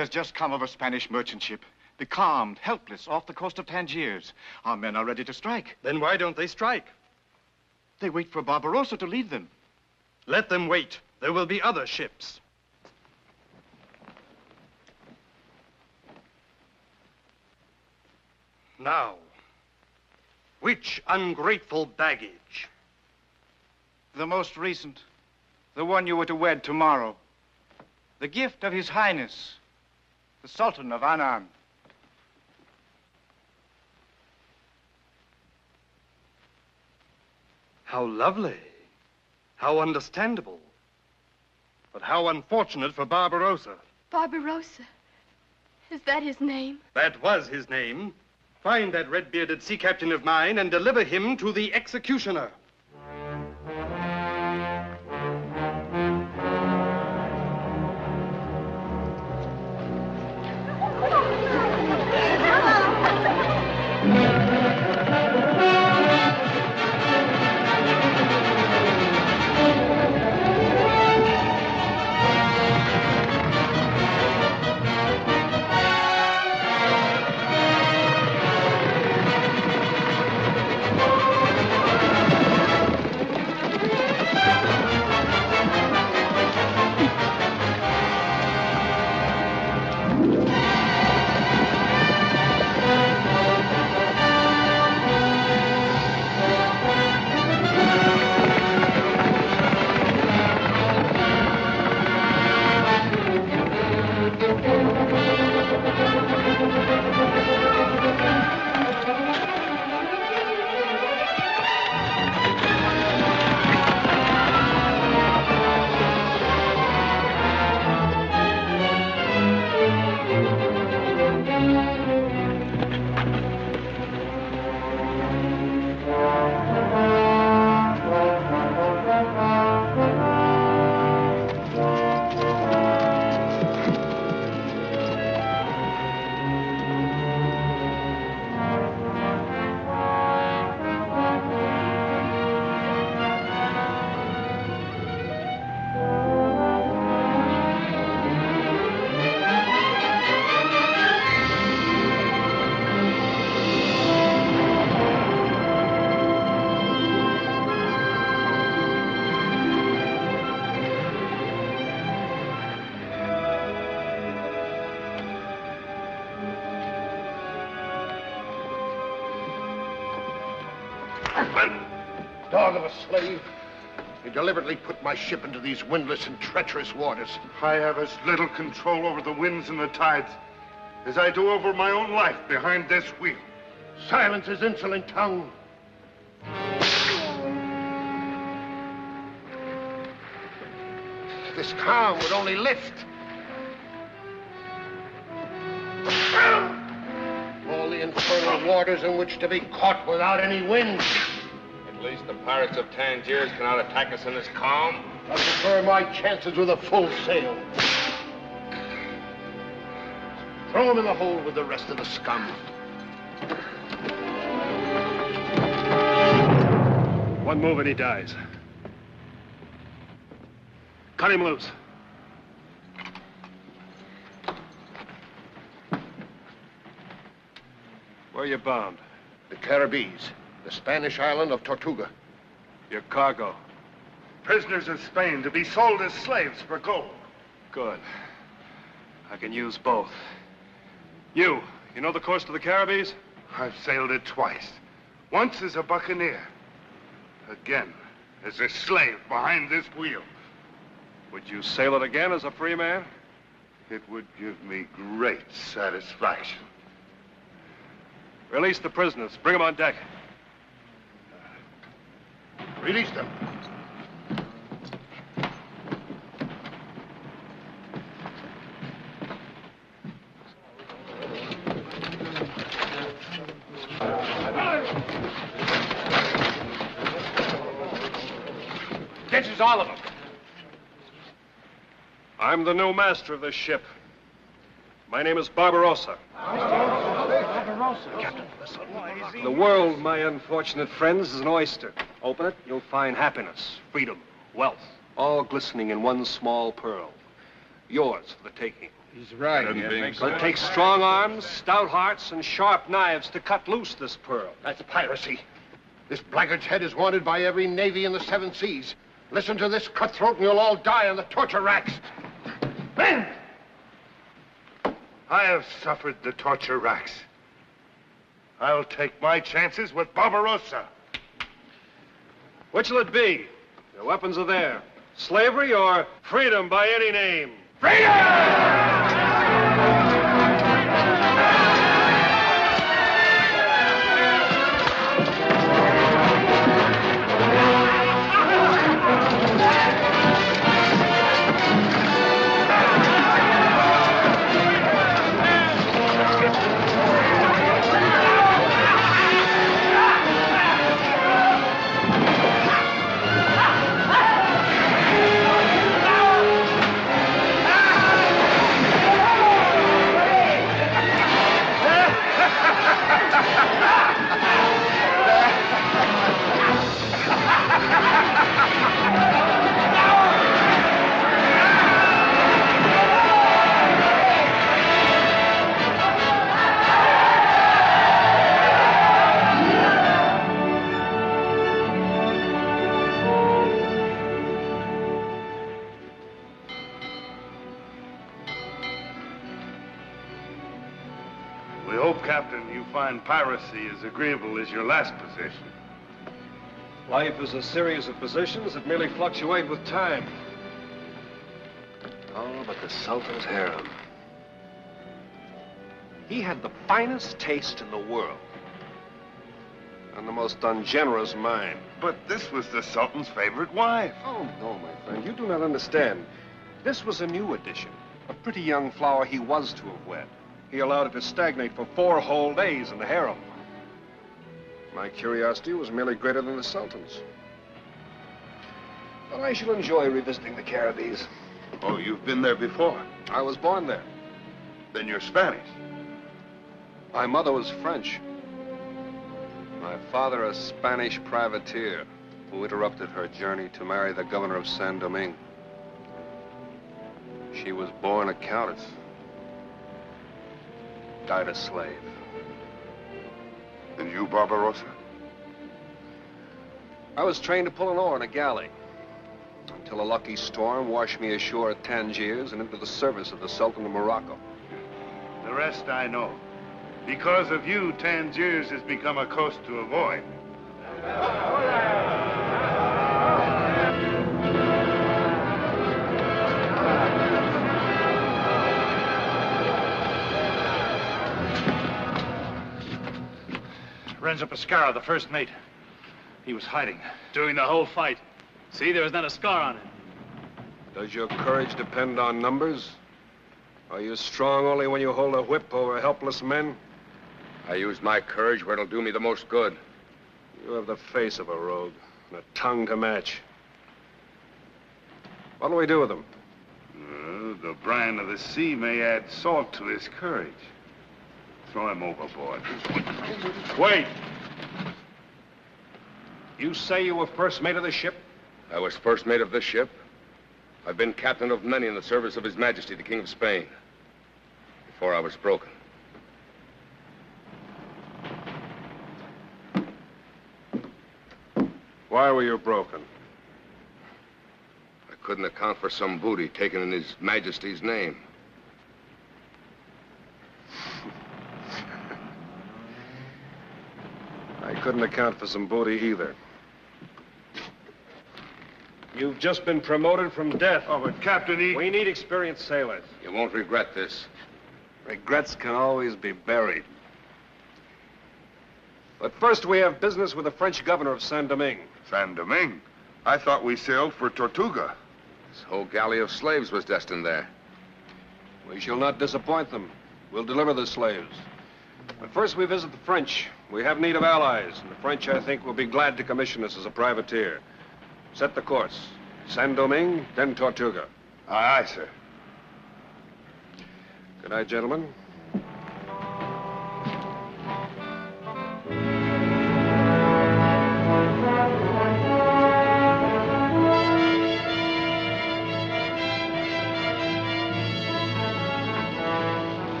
Has just come of a Spanish merchant ship, becalmed, helpless, off the coast of Tangiers. Our men are ready to strike. Then why don't they strike? They wait for Barbarossa to lead them. Let them wait. There will be other ships. Now, which ungrateful baggage? The most recent. The one you were to wed tomorrow. The gift of His Highness, the Sultan of Anan. How lovely. How understandable. But how unfortunate for Barbarossa. Barbarossa. Is that his name? That was his name. Find that red-bearded sea captain of mine and deliver him to the executioner. My ship into these windless and treacherous waters. I have as little control over the winds and the tides as I do over my own life behind this wheel. Silence his insolent tongue. This calm would only lift. All the infernal waters in which to be caught without any wind. At least the pirates of Tangiers cannot attack us in this calm. I prefer my chances with a full sail. Throw him in the hold with the rest of the scum. One move and he dies. Cut him loose. Where are you bound? The Caribbees, the Spanish island of Tortuga. Your cargo. Prisoners of Spain to be sold as slaves for gold. Good. I can use both. You, you know the course to the Caribbees? I've sailed it twice. Once as a buccaneer. Again, as a slave behind this wheel. Would you sail it again as a free man? It would give me great satisfaction. Release the prisoners. Bring them on deck. Release them. This is all of them. I'm the new master of this ship. My name is Barbarossa. Captain, The world, my unfortunate friends, is an oyster. Open it, you'll find happiness, freedom, wealth, all glistening in one small pearl. Yours for the taking. He's right. But it takes strong arms, stout hearts, and sharp knives to cut loose this pearl. That's piracy. This blackguard's head is wanted by every navy in the seven seas. Listen to this cutthroat and you'll all die on the torture racks. Men! I have suffered the torture racks. I'll take my chances with Barbarossa. Which'll it be? Your weapons are there. Slavery or freedom by any name? We piracy as agreeable as your last position. Life is a series of positions that merely fluctuate with time. Oh, but the Sultan's harem. He had the finest taste in the world. And the most ungenerous mind. But this was the Sultan's favorite wife. Oh, no, my friend. You do not understand. This was a new addition. A pretty young flower he was to have wed. He allowed it to stagnate for four whole days in the harem. My curiosity was merely greater than the Sultan's. But I shall enjoy revisiting the Caribbees. Oh, you've been there before. I was born there. Then you're Spanish. My mother was French. My father a Spanish privateer who interrupted her journey to marry the governor of San Domingue. She was born a countess. Died a slave. And you, Barbarossa? I was trained to pull an oar in a galley. Until a lucky storm washed me ashore at Tangiers and into the service of the Sultan of Morocco. The rest I know. Because of you, Tangiers has become a coast to avoid. Renzo Pescara, the first mate. He was hiding. During the whole fight. See, there was not a scar on it. Does your courage depend on numbers? Are you strong only when you hold a whip over helpless men? I use my courage where it'll do me the most good. You have the face of a rogue and a tongue to match. What'll we do with him? Uh, the brine of the sea may add salt to his courage. Throw him overboard. Wait! You say you were first mate of the ship? I was first mate of this ship. I've been captain of many in the service of His Majesty, the King of Spain. Before I was broken. Why were you broken? I couldn't account for some booty taken in His Majesty's name. Couldn't account for some booty either. You've just been promoted from death. Oh, but Captain, he... We need experienced sailors. You won't regret this. Regrets can always be buried. But first, we have business with the French governor of Saint Domingue. San Domingue. I thought we sailed for Tortuga. This whole galley of slaves was destined there. We shall not disappoint them. We'll deliver the slaves. But first, we visit the French. We have need of allies, and the French, I think, will be glad to commission us as a privateer. Set the course. San Domingue, then Tortuga. Aye, aye, sir. Good night, gentlemen.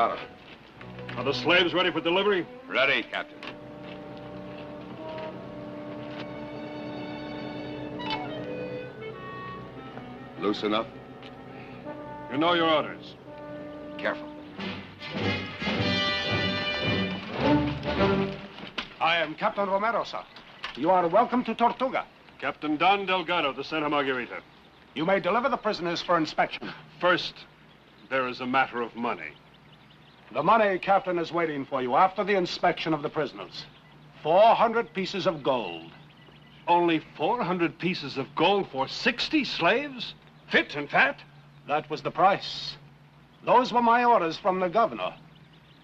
Captain Delgado. Are the slaves ready for delivery? Ready, Captain. Loose enough? You know your orders. Careful. I am Captain Romero, sir. You are welcome to Tortuga. Captain Don Delgado, the Santa Margarita. You may deliver the prisoners for inspection. First, there is a matter of money. The money, Captain, is waiting for you after the inspection of the prisoners. 400 pieces of gold. Only 400 pieces of gold for 60 slaves? Fit and fat? That was the price. Those were my orders from the governor.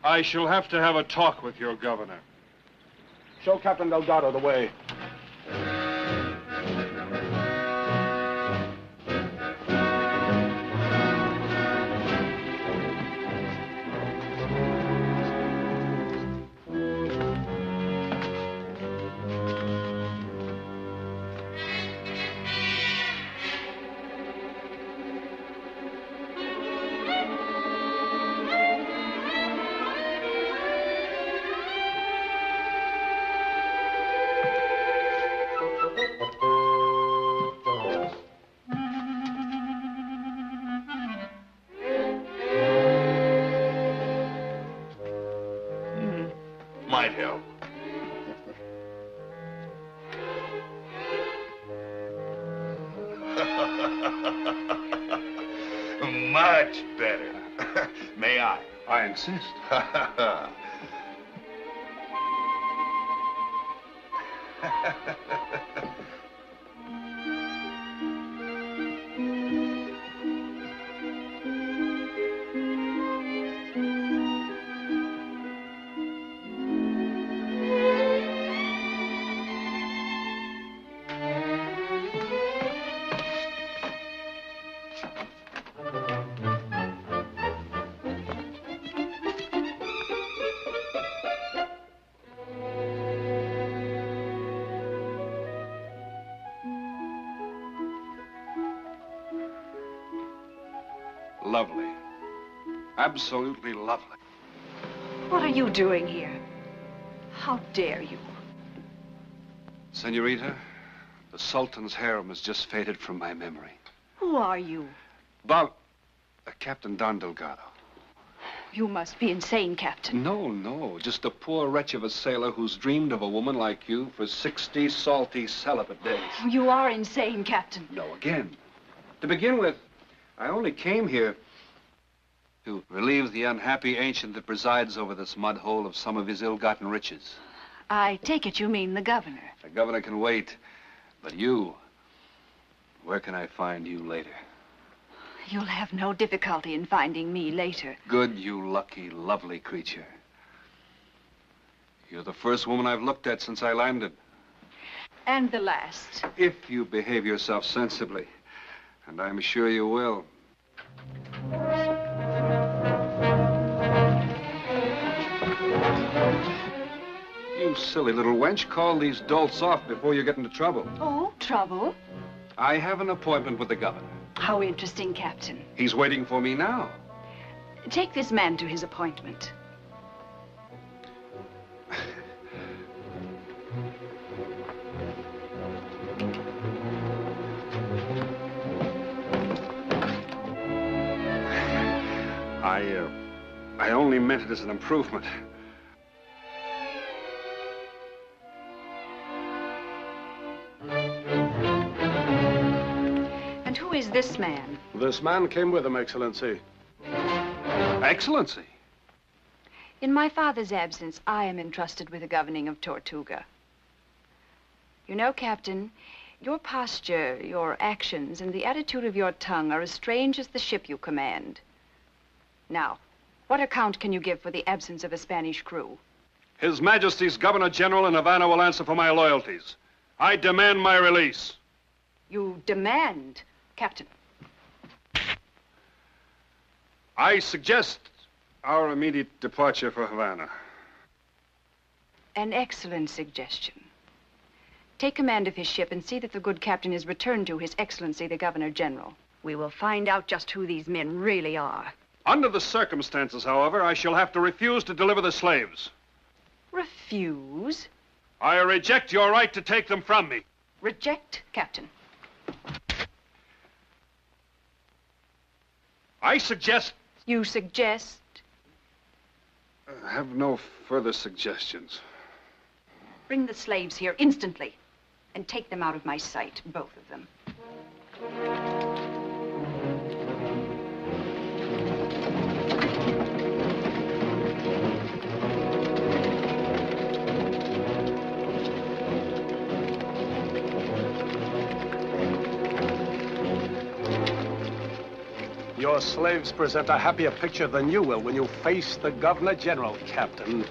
I shall have to have a talk with your governor. Show Captain Delgado the way. Help. Much better. May I? I insist. Absolutely lovely. What are you doing here? How dare you? Senorita, the Sultan's harem has just faded from my memory. Who are you? About uh, Captain Don Delgado. You must be insane, Captain. No, no, just a poor wretch of a sailor who's dreamed of a woman like you for 60 salty celibate days. You are insane, Captain. No, again. To begin with, I only came here relieve the unhappy ancient that presides over this mud hole of some of his ill-gotten riches. I take it you mean the governor. The governor can wait, but you, where can I find you later? You'll have no difficulty in finding me later. Good, you lucky, lovely creature. You're the first woman I've looked at since I landed. And the last. If you behave yourself sensibly, and I'm sure you will. Silly little wench, call these dolts off before you get into trouble. Oh, trouble? I have an appointment with the governor. How interesting, Captain. He's waiting for me now. Take this man to his appointment. I, uh, I only meant it as an improvement. Is this man? This man came with him, Excellency. Excellency. In my father's absence, I am entrusted with the governing of Tortuga. You know, Captain, your posture, your actions, and the attitude of your tongue are as strange as the ship you command. Now, what account can you give for the absence of a Spanish crew? His Majesty's Governor General in Havana will answer for my loyalties. I demand my release. You demand, Captain. I suggest our immediate departure for Havana. An excellent suggestion. Take command of his ship and see that the good captain is returned to His Excellency the Governor General. We will find out just who these men really are. Under the circumstances, however, I shall have to refuse to deliver the slaves. Refuse? I reject your right to take them from me. Reject, Captain. I suggest. You suggest? I have no further suggestions. Bring the slaves here instantly and take them out of my sight, both of them. Your slaves present a happier picture than you will when you face the Governor General, Captain.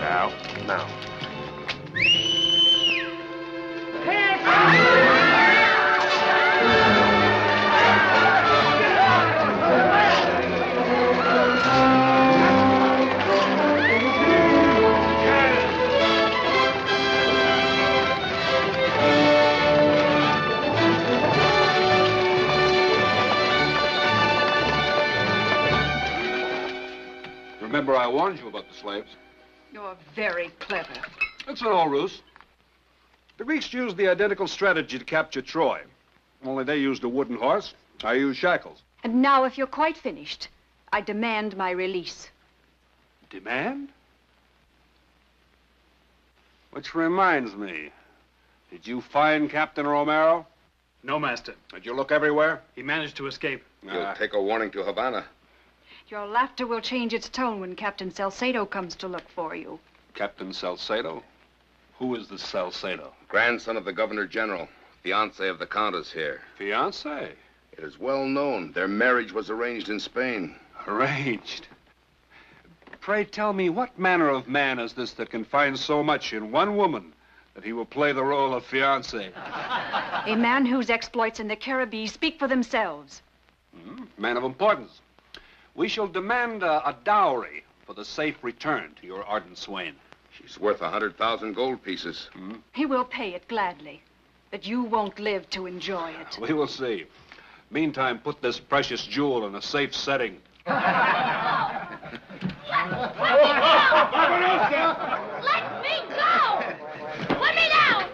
Now, now. Remember, I warned you about the slaves. You're very clever. It's an old ruse. The Greeks used the identical strategy to capture Troy. Only they used a wooden horse. I used shackles. And now, if you're quite finished, I demand my release. Demand? Which reminds me. Did you find Captain Romero? No, Master. Did you look everywhere? He managed to escape. Ah. You'll take a warning to Havana. Your laughter will change its tone when Captain Salcedo comes to look for you. Captain Salcedo? Who is the Salcedo? Grandson of the Governor General, fiance of the Countess here. Fiance? It is well known. Their marriage was arranged in Spain. Arranged. Pray tell me, what manner of man is this that can find so much in one woman that he will play the role of fiance? A man whose exploits in the Caribbean speak for themselves. Hmm? Man of importance. We shall demand a, a dowry for the safe return to your ardent swain. She's worth a hundred thousand gold pieces. Hmm? He will pay it gladly, but you won't live to enjoy it. We will see. Meantime, put this precious jewel in a safe setting. Let me go! Put me down!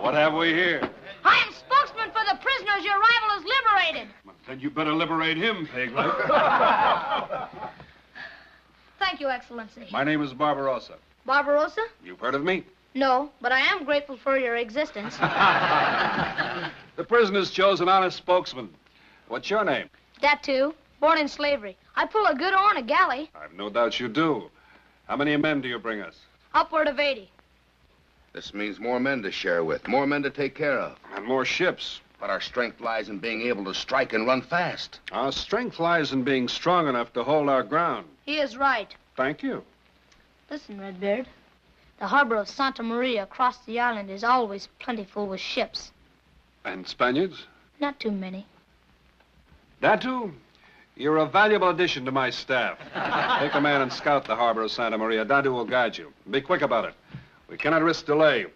What have we here? I am spokesman for the prisoners your rival has liberated. Then you better liberate him, Pegleg. Thank you, Excellency. My name is Barbarossa. Barbarossa? You've heard of me? No, but I am grateful for your existence. The prisoners chose an honest spokesman. What's your name? Datu. Born in slavery. I pull a good oar in a galley. I've no doubt you do. How many men do you bring us? Upward of 80. This means more men to share with, more men to take care of. And more ships. But our strength lies in being able to strike and run fast. Our strength lies in being strong enough to hold our ground. He is right. Thank you. Listen, Redbeard. The harbor of Santa Maria across the island is always plentiful with ships. And Spaniards? Not too many. Datu, you're a valuable addition to my staff. Take a man and scout the harbor of Santa Maria. Datu will guide you. Be quick about it. We cannot risk delay.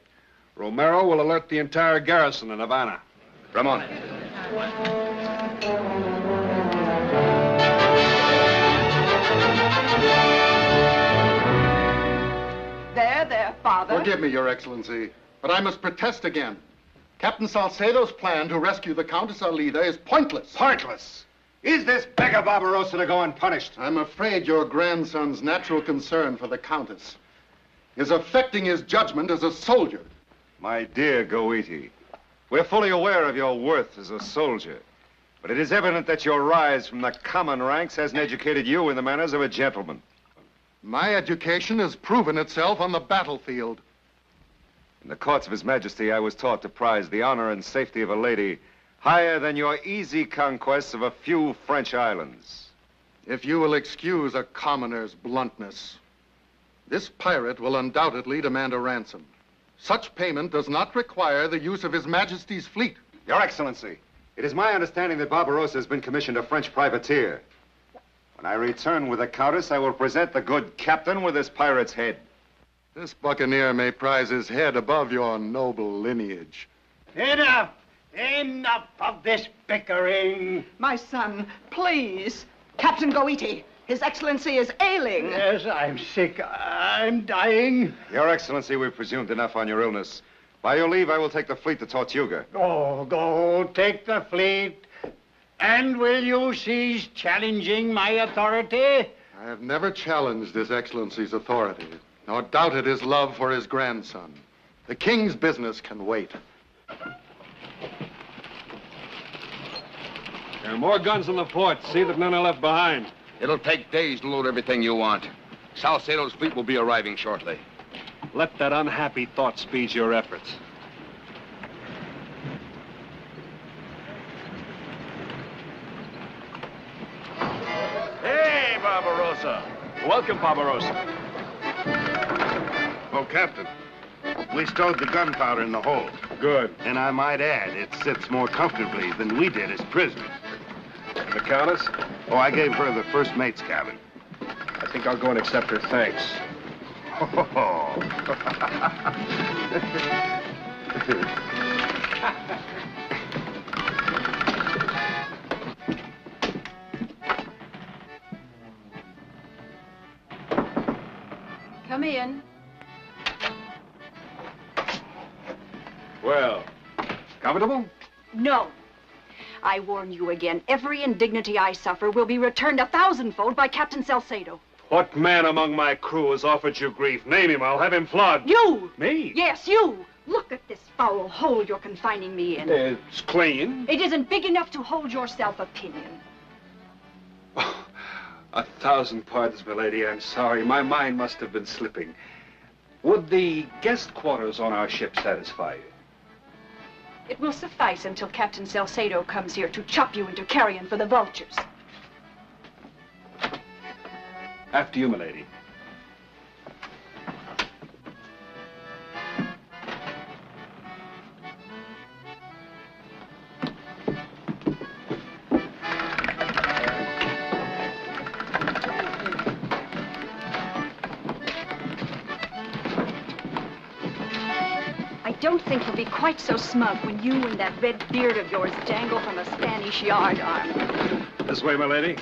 Romero will alert the entire garrison in Havana. Ramon. There, there, Father. Forgive me, Your Excellency, but I must protest again. Captain Salcedo's plan to rescue the Countess Alida is pointless. Pointless? Is this beggar Barbarossa to go unpunished? I'm afraid your grandson's natural concern for the Countess is affecting his judgment as a soldier. My dear Goiti, we're fully aware of your worth as a soldier. But it is evident that your rise from the common ranks hasn't educated you in the manners of a gentleman. My education has proven itself on the battlefield. In the courts of His Majesty, I was taught to prize the honor and safety of a lady higher than your easy conquests of a few French islands. If you will excuse a commoner's bluntness, this pirate will undoubtedly demand a ransom. Such payment does not require the use of His Majesty's fleet. Your Excellency, it is my understanding that Barbarossa has been commissioned a French privateer. When I return with the Countess, I will present the good captain with his pirate's head. This buccaneer may prize his head above your noble lineage. Enough! Enough of this bickering. My son, please. Captain Goiti, His Excellency is ailing. Yes, I'm sick. I'm dying. Your Excellency, we've presumed enough on your illness. By your leave, I will take the fleet to Tortuga. Go, go, take the fleet. And will you cease challenging my authority? I have never challenged His Excellency's authority, nor doubted his love for his grandson. The king's business can wait. There are more guns in the fort. See that none are left behind. It'll take days to load everything you want. Salcedo's fleet will be arriving shortly. Let that unhappy thought speed your efforts. Hey, Barbarossa. Welcome, Barbarossa. Oh, Captain, we stowed the gunpowder in the hold. Good. And I might add, it sits more comfortably than we did as prisoners. The Countess? Oh, I gave her the first mate's cabin. I think I'll go and accept her thanks. Come in. Well, comfortable? No. I warn you again, every indignity I suffer will be returned a thousandfold by Captain Salcedo. What man among my crew has offered you grief? Name him, I'll have him flogged. You! Me? Yes, you! Look at this foul hole you're confining me in. It's clean. It isn't big enough to hold your self-opinion. A thousand pardons, milady. I'm sorry. My mind must have been slipping. Would the guest quarters on our ship satisfy you? It will suffice until Captain Salcedo comes here to chop you into carrion for the vultures. After you, milady. Don't think you'll be quite so smug when you and that red beard of yours dangle from a Spanish yard arm. This way, my lady.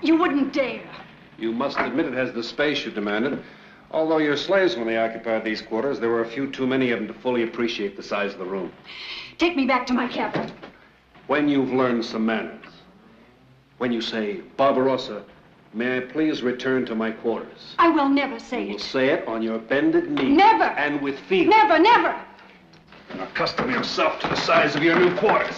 You wouldn't dare. You must admit it has the space you demanded. Although you're slaves when they occupied these quarters, there were a few too many of them to fully appreciate the size of the room. Take me back to my cabin. When you've learned some manners, when you say, Barbarossa, may I please return to my quarters? I will never say You it. say it on your bended knee. Never. And with feeling. Never, never. And accustom yourself to the size of your new quarters.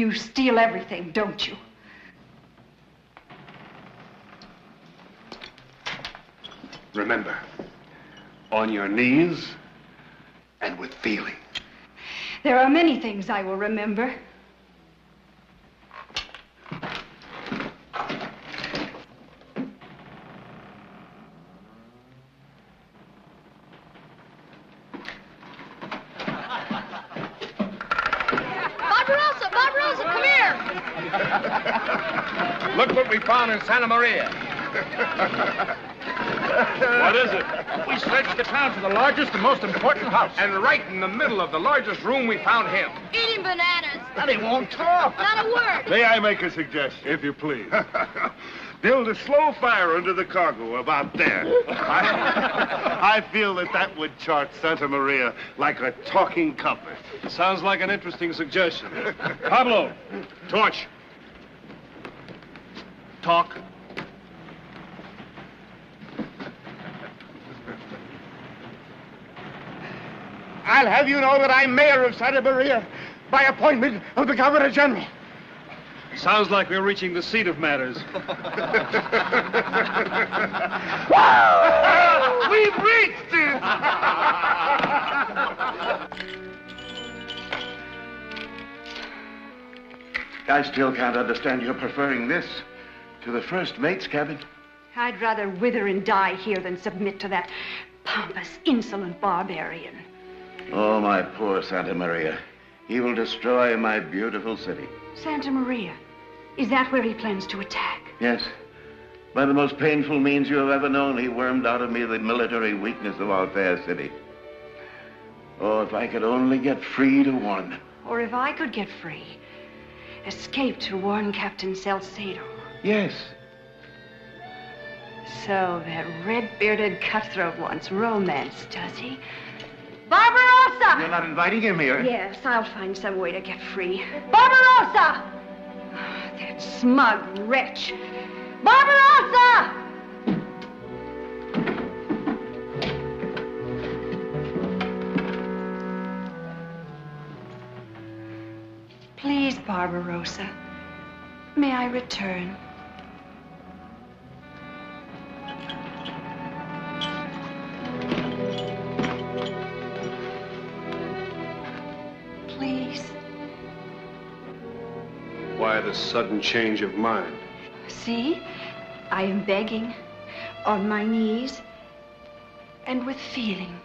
You steal everything, don't you? Remember, on your knees and with feeling. There are many things I will remember. Barbarossa, Barbarossa, come here. Look what we found in Santa Maria. What is it? We searched the town for the largest and most important house. And right in the middle of the largest room, we found him. Eating bananas. And he won't talk. Not a word. May I make a suggestion? If you please. Build a slow fire under the cargo about there. I, I feel that that would chart Santa Maria like a talking compass. Sounds like an interesting suggestion. Pablo, torch. Talk. I'll have you know that I'm mayor of Santa Maria by appointment of the Governor General. Sounds like we're reaching the seat of matters. We've reached it! I still can't understand your preferring this to the first mate's cabin. I'd rather wither and die here than submit to that pompous, insolent barbarian. Oh, my poor Santa Maria. He will destroy my beautiful city. Santa Maria. Is that where he plans to attack? Yes. By the most painful means you have ever known, he wormed out of me the military weakness of our fair city. Oh, if I could only get free to warn them. Or if I could get free, escape to warn Captain Salcedo. Yes. So that red-bearded cutthroat wants romance, does he? Barbarossa! You're not inviting him here. Yes, I'll find some way to get free. Barbarossa! That smug wretch. Barbarossa! Please, Barbarossa, may I return? The sudden change of mind? See? I am begging, on my knees, and with feeling.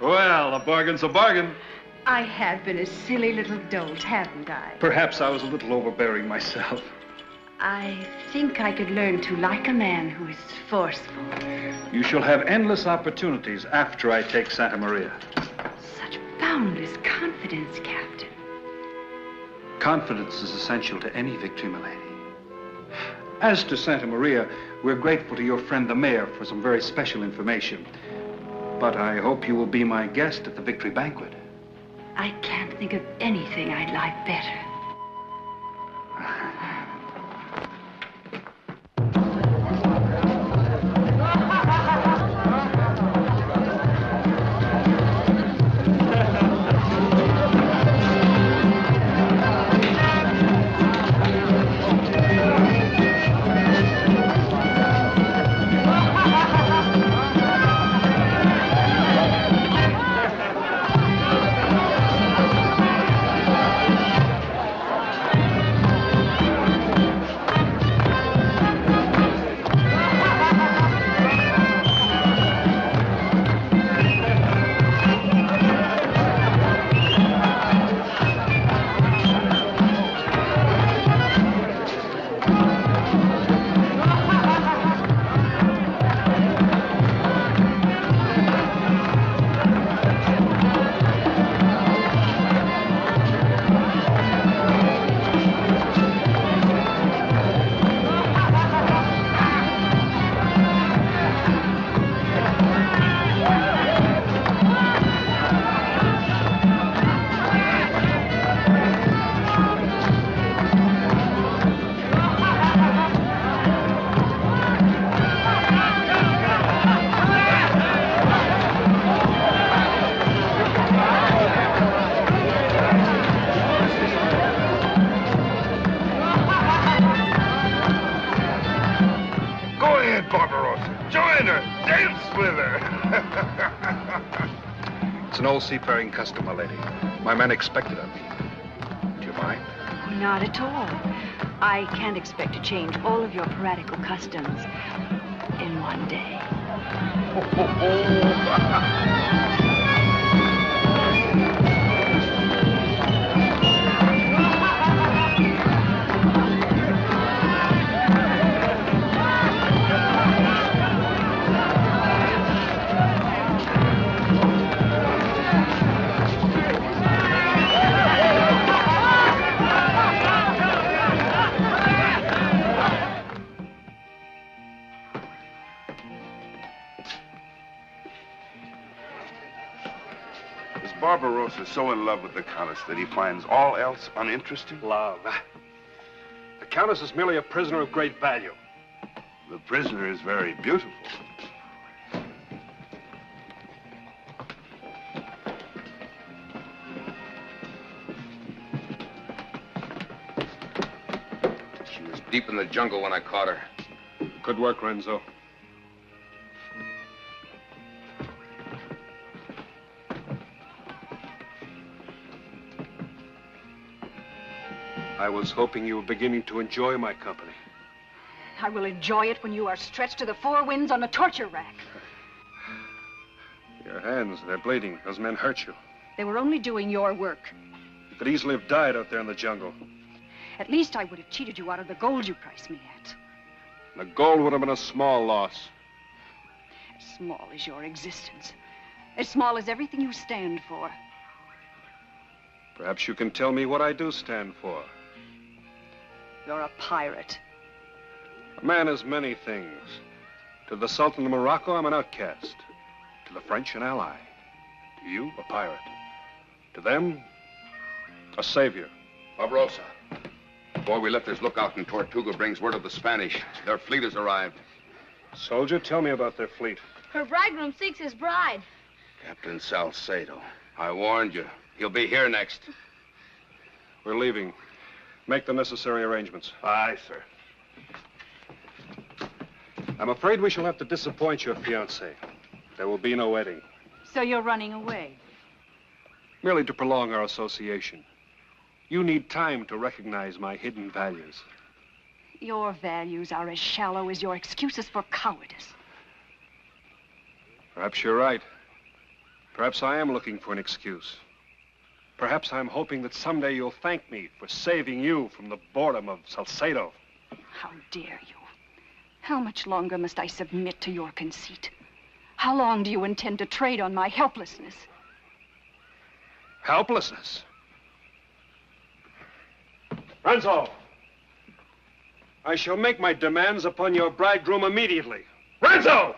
well, a bargain's a bargain. I have been a silly little dolt, haven't I? Perhaps I was a little overbearing myself. I think I could learn to like a man who is forceful. You shall have endless opportunities after I take Santa Maria. Such boundless confidence, Captain. Confidence is essential to any victory, milady. As to Santa Maria, we're grateful to your friend the mayor for some very special information. But I hope you will be my guest at the victory banquet. I can't think of anything I'd like better. An old seafaring custom, my lady. My men expect it of me. Do you mind? Not at all. I can't expect to change all of your piratical customs in one day. so in love with the Countess that he finds all else uninteresting? Love. The Countess is merely a prisoner of great value. The prisoner is very beautiful. She was deep in the jungle when I caught her. Good work, Renzo. I was hoping you were beginning to enjoy my company. I will enjoy it when you are stretched to the four winds on a torture rack. Your hands, they're bleeding. Those men hurt you. They were only doing your work. You could easily have died out there in the jungle. At least I would have cheated you out of the gold you priced me at. The gold would have been a small loss. As small as your existence. As small as everything you stand for. Perhaps you can tell me what I do stand for. You're a pirate. A man is many things. To the Sultan of Morocco, I'm an outcast. To the French, an ally. To you, a pirate. To them, a savior. Barbarossa. Before we left this lookout in Tortuga brings word of the Spanish. Their fleet has arrived. Soldier, tell me about their fleet. Her bridegroom seeks his bride. Captain Salcedo. I warned you. He'll be here next. We're leaving. Make the necessary arrangements. Aye, sir. I'm afraid we shall have to disappoint your fiancée. There will be no wedding. So you're running away. Merely to prolong our association. You need time to recognize my hidden values. Your values are as shallow as your excuses for cowardice. Perhaps you're right. Perhaps I am looking for an excuse. Perhaps I'm hoping that someday you'll thank me for saving you from the boredom of Salcedo. How dare you? How much longer must I submit to your conceit? How long do you intend to trade on my helplessness? Helplessness? Renzo! I shall make my demands upon your bridegroom immediately. Renzo!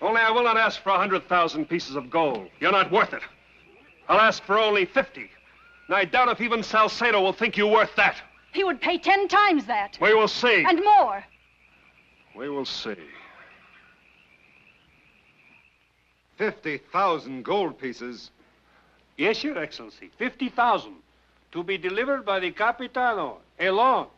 Only I will not ask for a hundred thousand pieces of gold. You're not worth it. I'll ask for only fifty. And I doubt if even Salcedo will think you worth that. He would pay ten times that. We will see. And more. We will see. 50,000 gold pieces. Yes, Your Excellency. 50,000. To be delivered by the Capitano, alone.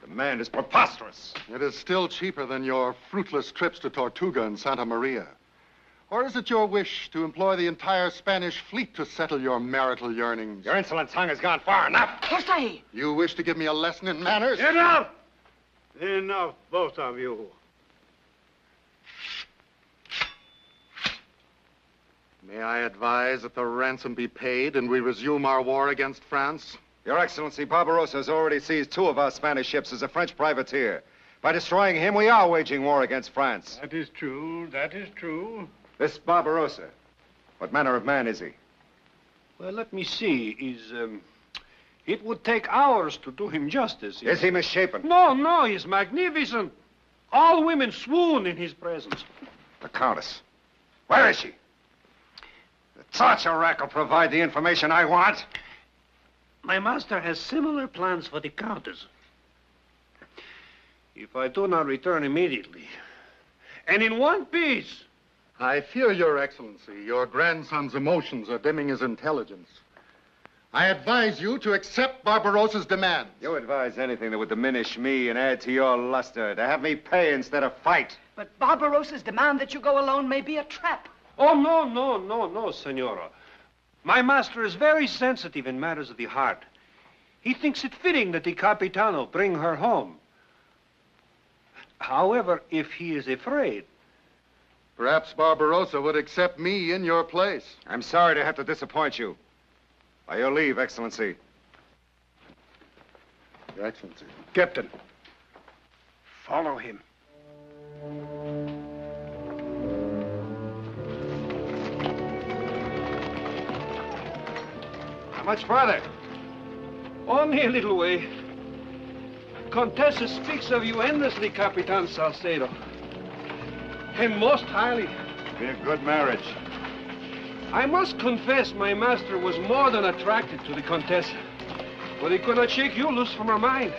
The demand is preposterous. It is still cheaper than your fruitless trips to Tortuga and Santa Maria. Or is it your wish to employ the entire Spanish fleet to settle your marital yearnings? Your insolent tongue has gone far enough. Jose! You wish to give me a lesson in manners? Enough! Enough, both of you. May I advise that the ransom be paid and we resume our war against France? Your Excellency, Barbarossa has already seized two of our Spanish ships as a French privateer. By destroying him, we are waging war against France. That is true. That is true. This Barbarossa, what manner of man is he? Well, let me see. Is um, it would take hours to do him justice. Is he misshapen? No, no. He's magnificent. All women swoon in his presence. The Countess. Where is she? The torture rack will provide the information I want. My master has similar plans for the Countess. If I do not return immediately, and in one piece, I fear, Your Excellency, your grandson's emotions are dimming his intelligence. I advise you to accept Barbarossa's demand. You advise anything that would diminish me and add to your luster, to have me pay instead of fight. But Barbarossa's demand that you go alone may be a trap. Oh, no, no, no, no, Senora. My master is very sensitive in matters of the heart. He thinks it fitting that the Capitano bring her home. However, if he is afraid... Perhaps Barbarossa would accept me in your place. I'm sorry to have to disappoint you. By your leave, Excellency. Your Excellency. Captain, follow him. How much farther? Only a little way. Contessa speaks of you endlessly, Capitan Salcedo. And most highly. Be a good marriage. I must confess my master was more than attracted to the Contessa. But he could not shake you loose from her mind.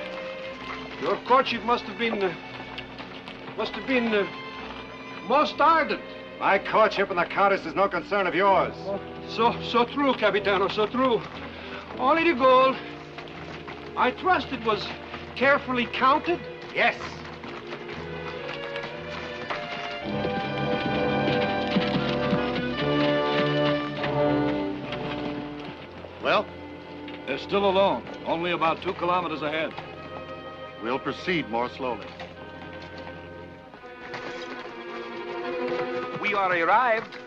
Your courtship must have been, uh, must have been uh, most ardent. My courtship and the Countess is no concern of yours. So, so true, Capitano, so true. Only the gold. I trust it was carefully counted? Yes. Well, They're still alone, only about two kilometers ahead. we'll proceed more slowly. We are arrived.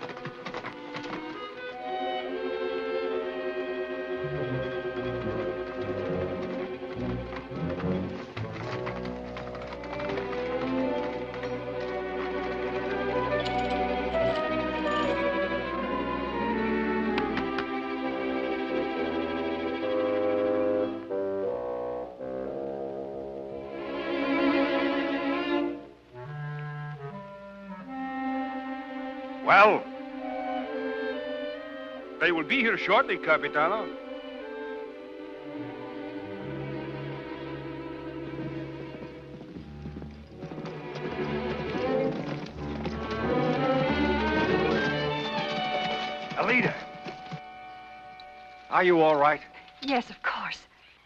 Will be here shortly, Capitano. Alida. Are you all right? Yes, of course.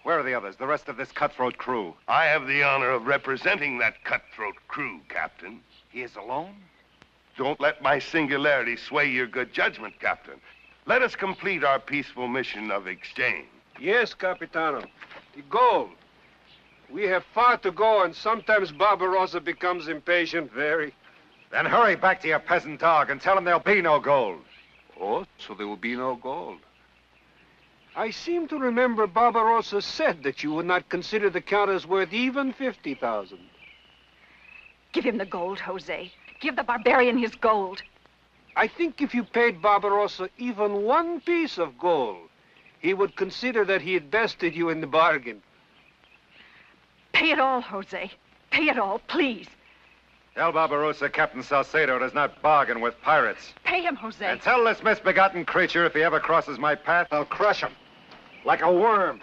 Where are the others, the rest of this cutthroat crew? I have the honor of representing that cutthroat crew, Captain. He is alone? Don't let my singularity sway your good judgment, Captain. Let us complete our peaceful mission of exchange. Yes, Capitano. The gold. We have far to go, and sometimes Barbarossa becomes impatient, very. Then hurry back to your peasant dog and tell him there'll be no gold. Oh, so there will be no gold. I seem to remember Barbarossa said that you would not consider the Countess worth even 50,000. Give him the gold, Jose. Give the barbarian his gold. I think if you paid Barbarossa even one piece of gold, he would consider that he had bested you in the bargain. Pay it all, Jose. Pay it all, please. Tell Barbarossa Captain Salcedo does not bargain with pirates. Pay him, Jose. And tell this misbegotten creature if he ever crosses my path, I'll crush him. Like a worm.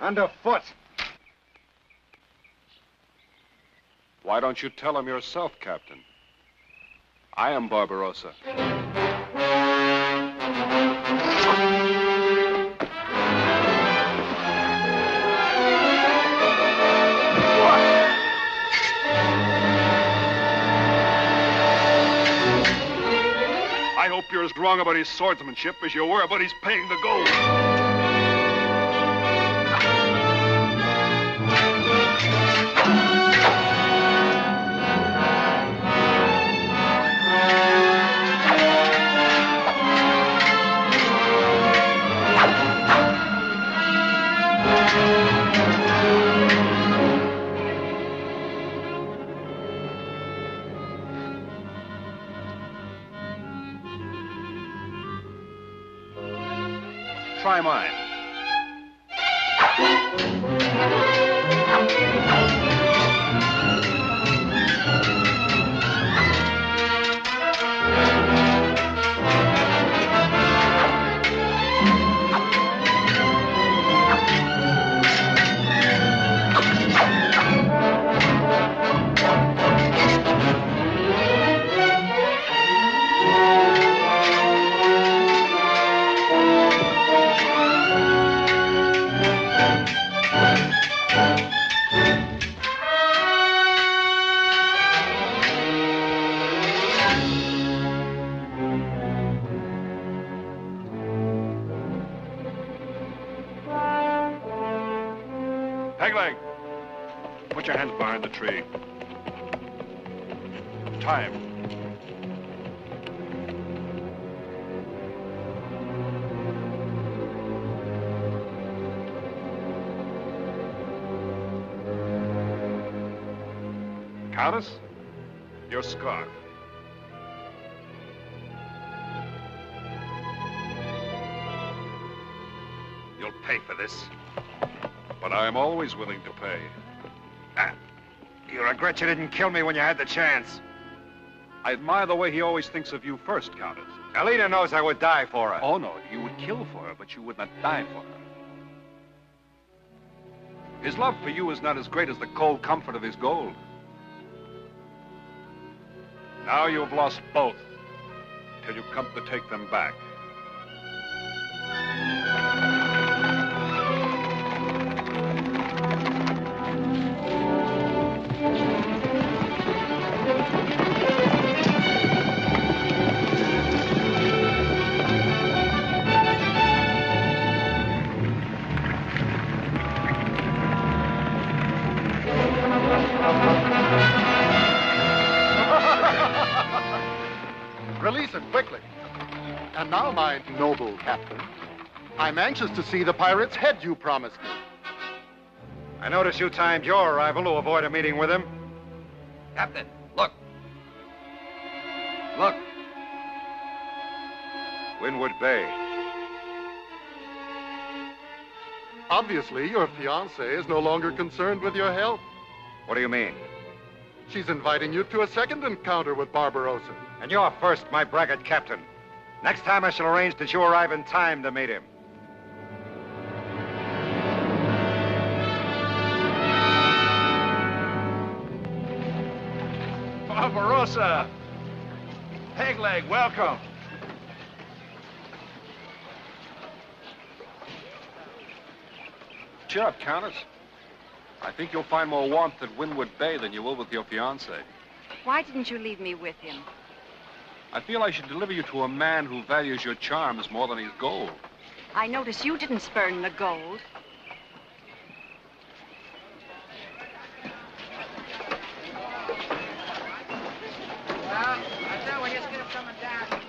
Underfoot. Why don't you tell him yourself, Captain? I am Barbarossa. I hope you're as wrong about his swordsmanship as you were about his paying the gold. Try put your hands behind the tree. Time. Countess, your scarf. You'll pay for this. But I am always willing to pay. Ah, you regret you didn't kill me when you had the chance. I admire the way he always thinks of you first, Countess. Alida knows I would die for her. Oh, no, you would kill for her, but you would not die for her. His love for you is not as great as the cold comfort of his gold. Now you've lost both, till you come to take them back. Now, my noble captain, I'm anxious to see the pirate's head you promised me. I notice you timed your arrival to avoid a meeting with him. Captain, look. Look. Windward Bay. Obviously, your fiancée is no longer concerned with your health. What do you mean? She's inviting you to a second encounter with Barbarossa. And you're first, my braggart captain. Next time I shall arrange that you arrive in time to meet him. Barbarossa! Pegleg, welcome. Cheer up, Countess. I think you'll find more warmth at Windward Bay than you will with your fiancé. Why didn't you leave me with him? I feel I should deliver you to a man who values your charms more than his gold. I notice you didn't spurn the gold. Well, I tell we just get him coming down.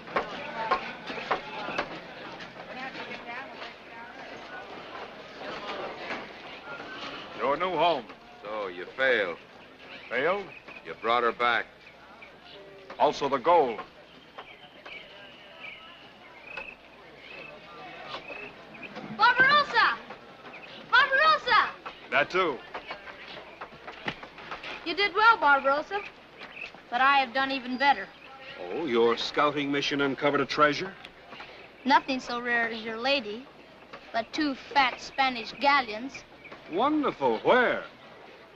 Your new home. So you failed. Failed? You brought her back. Also the gold. Barbarossa! Barbarossa! That too. You did well, Barbarossa. But I have done even better. Oh, your scouting mission uncovered a treasure? Nothing so rare as your lady, but two fat Spanish galleons, Wonderful. Where?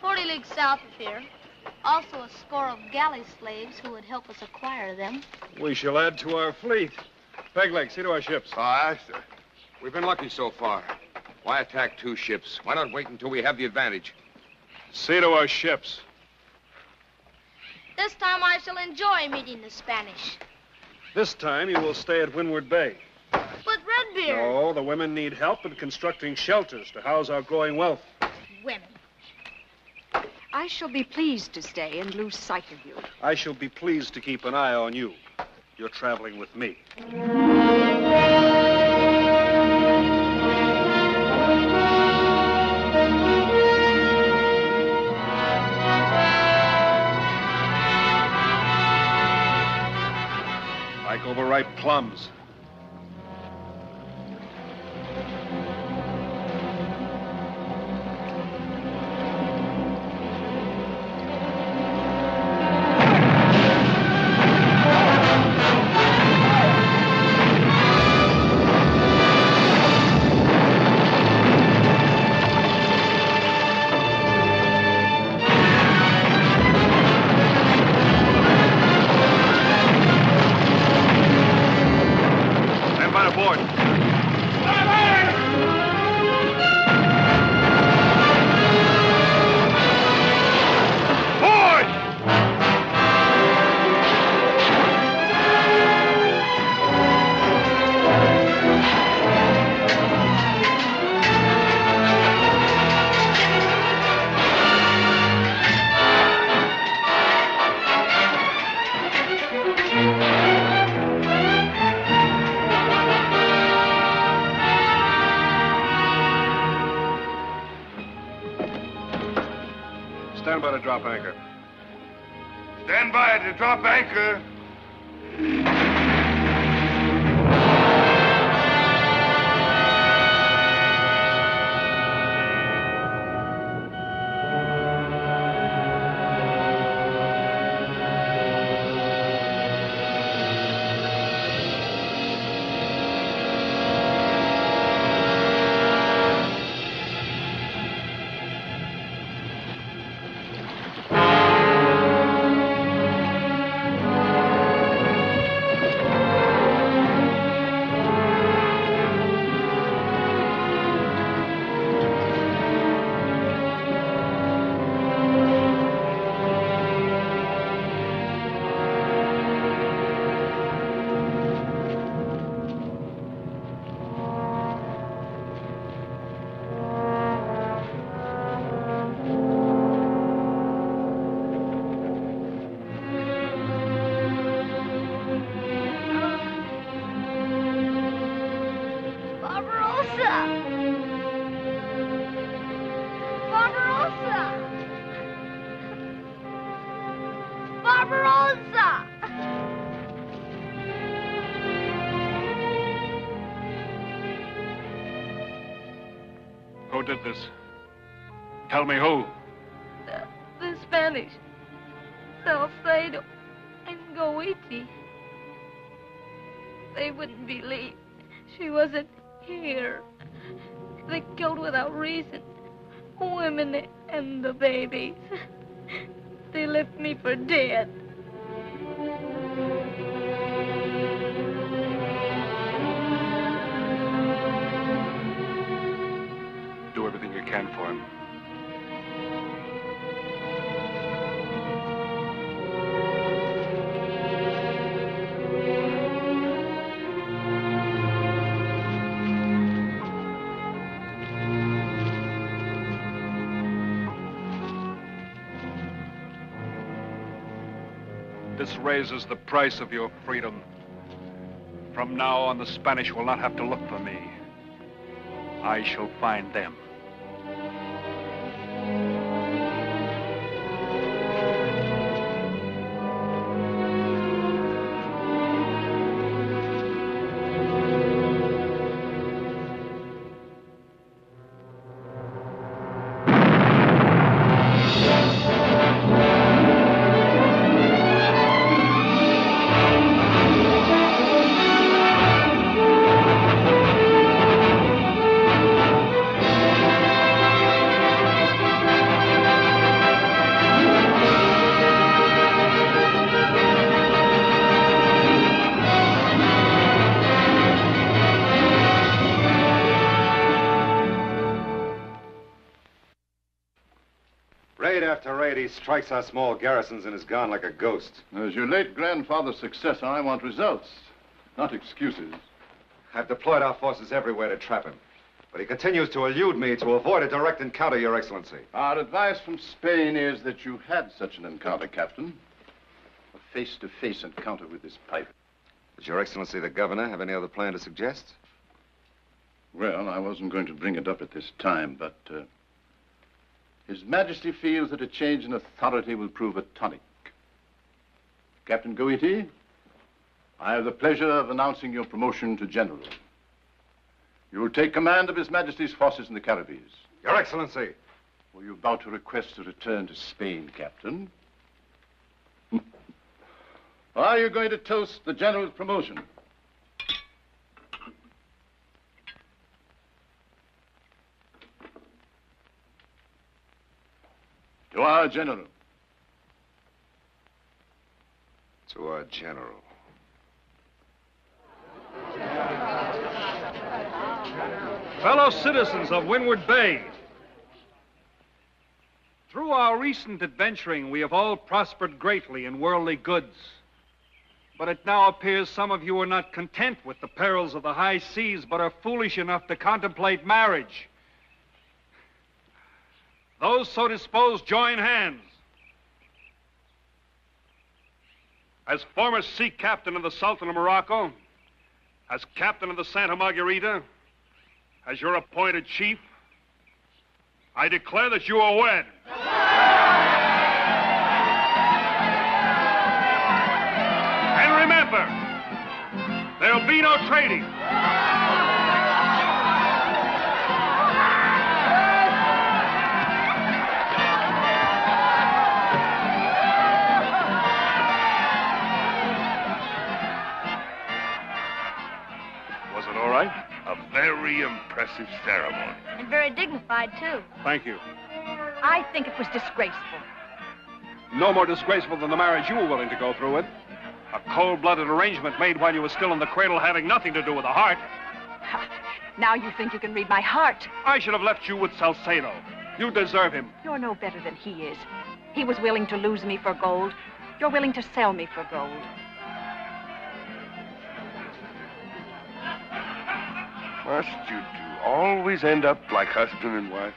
40 leagues south of here. Also a score of galley slaves who would help us acquire them. We shall add to our fleet. Pegleg, see to our ships. Aye, sir. We've been lucky so far. Why attack two ships? Why not wait until we have the advantage? See to our ships. This time I shall enjoy meeting the Spanish. This time you will stay at Windward Bay. But Redbeard, No, the women need help in constructing shelters to house our growing wealth. women. I shall be pleased to stay and lose sight of you. I shall be pleased to keep an eye on you. You're traveling with me. Overripe plums. Did this? Tell me who. The, the Spanish. Salcedo and Goiti. They wouldn't believe she wasn't here. They killed without reason. Women and the babies. They left me for dead. Raises the price of your freedom. From now on, the Spanish will not have to look for me. I shall find them. He strikes our small garrisons and is gone like a ghost. As your late grandfather's successor, I want results, not excuses. I've deployed our forces everywhere to trap him. But he continues to elude me to avoid a direct encounter, Your Excellency. Our advice from Spain is that you had such an encounter, Captain. A face-to-face encounter with this pirate. Does Your Excellency the Governor have any other plan to suggest? Well, I wasn't going to bring it up at this time, but uh, His Majesty feels that a change in authority will prove a tonic. Captain Goiti, I have the pleasure of announcing your promotion to general. You will take command of His Majesty's forces in the Caribbees. Your Excellency. Were you about to request a return to Spain, Captain? Are you going to toast the general's promotion? To our general. To our general. Fellow citizens of Windward Bay, through our recent adventuring, we have all prospered greatly in worldly goods. But it now appears some of you are not content with the perils of the high seas, but are foolish enough to contemplate marriage. Those so disposed, join hands. As former sea captain of the Sultan of Morocco, as captain of the Santa Margarita, as your appointed chief, I declare that you are wed. And remember, there'll be no trading. Very impressive ceremony. And very dignified, too. Thank you. I think it was disgraceful. No more disgraceful than the marriage you were willing to go through with. A cold-blooded arrangement made while you were still in the cradle having nothing to do with the heart. Now you think you can read my heart. I should have left you with Salcedo. You deserve him. You're no better than he is. He was willing to lose me for gold. You're willing to sell me for gold. Must you two always end up like husband and wife?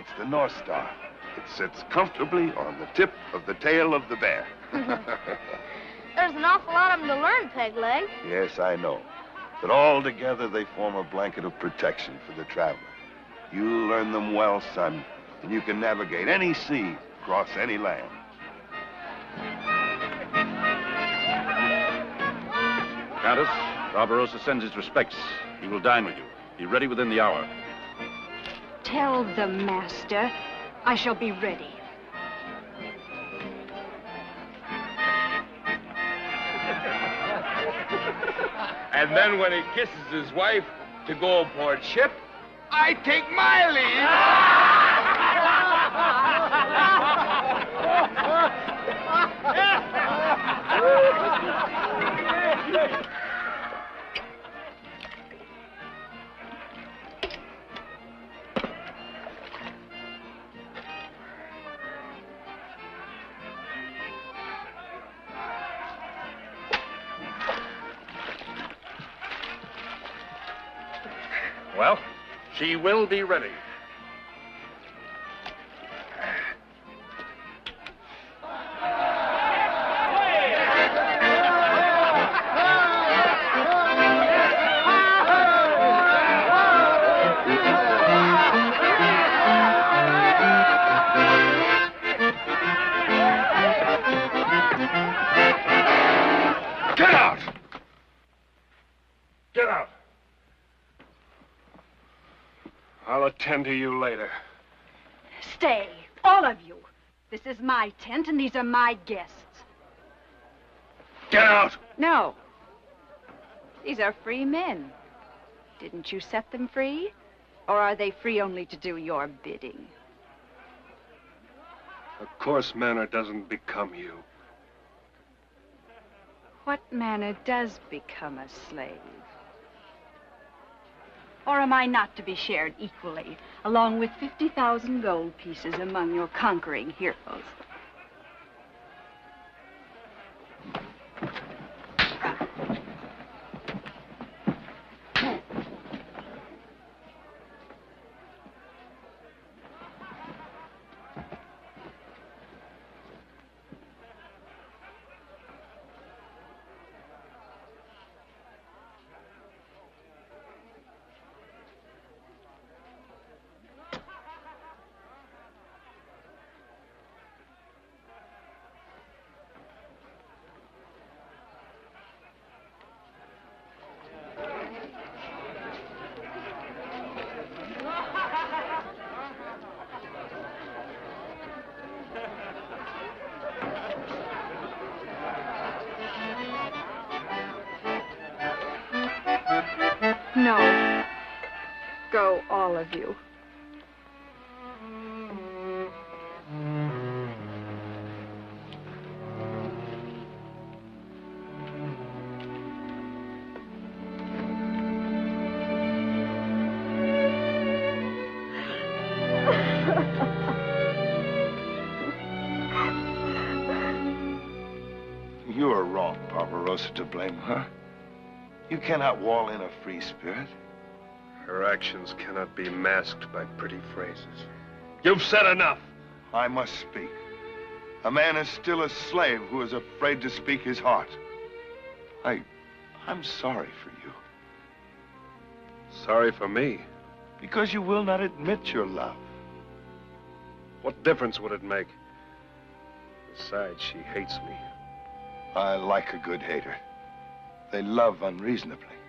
It's the North Star. It sits comfortably on the tip of the tail of the bear. There's an awful lot of them to learn, Pegleg. yes, I know. But all together they form a blanket of protection for the traveler. You learn them well, son, and you can navigate any sea, cross any land. Countess, Barbarossa sends his respects. He will dine with you. Be ready within the hour. Tell the master I shall be ready. And then when he kisses his wife to go aboard ship, I take my leave. she will be ready. My tent, and these are my guests. Get out! No. These are free men. Didn't you set them free? Or are they free only to do your bidding? A coarse manner doesn't become you. What manner does become a slave? Or am I not to be shared equally, along with 50,000 gold pieces among your conquering heroes? All of you. You are wrong, Barbarossa, to blame her. You cannot wall in a free spirit. Her actions cannot be masked by pretty phrases. You've said enough. I must speak. A man is still a slave who is afraid to speak his heart. I... I'm sorry for you. Sorry for me. Because you will not admit your love. What difference would it make? Besides, she hates me. I like a good hater. They love unreasonably.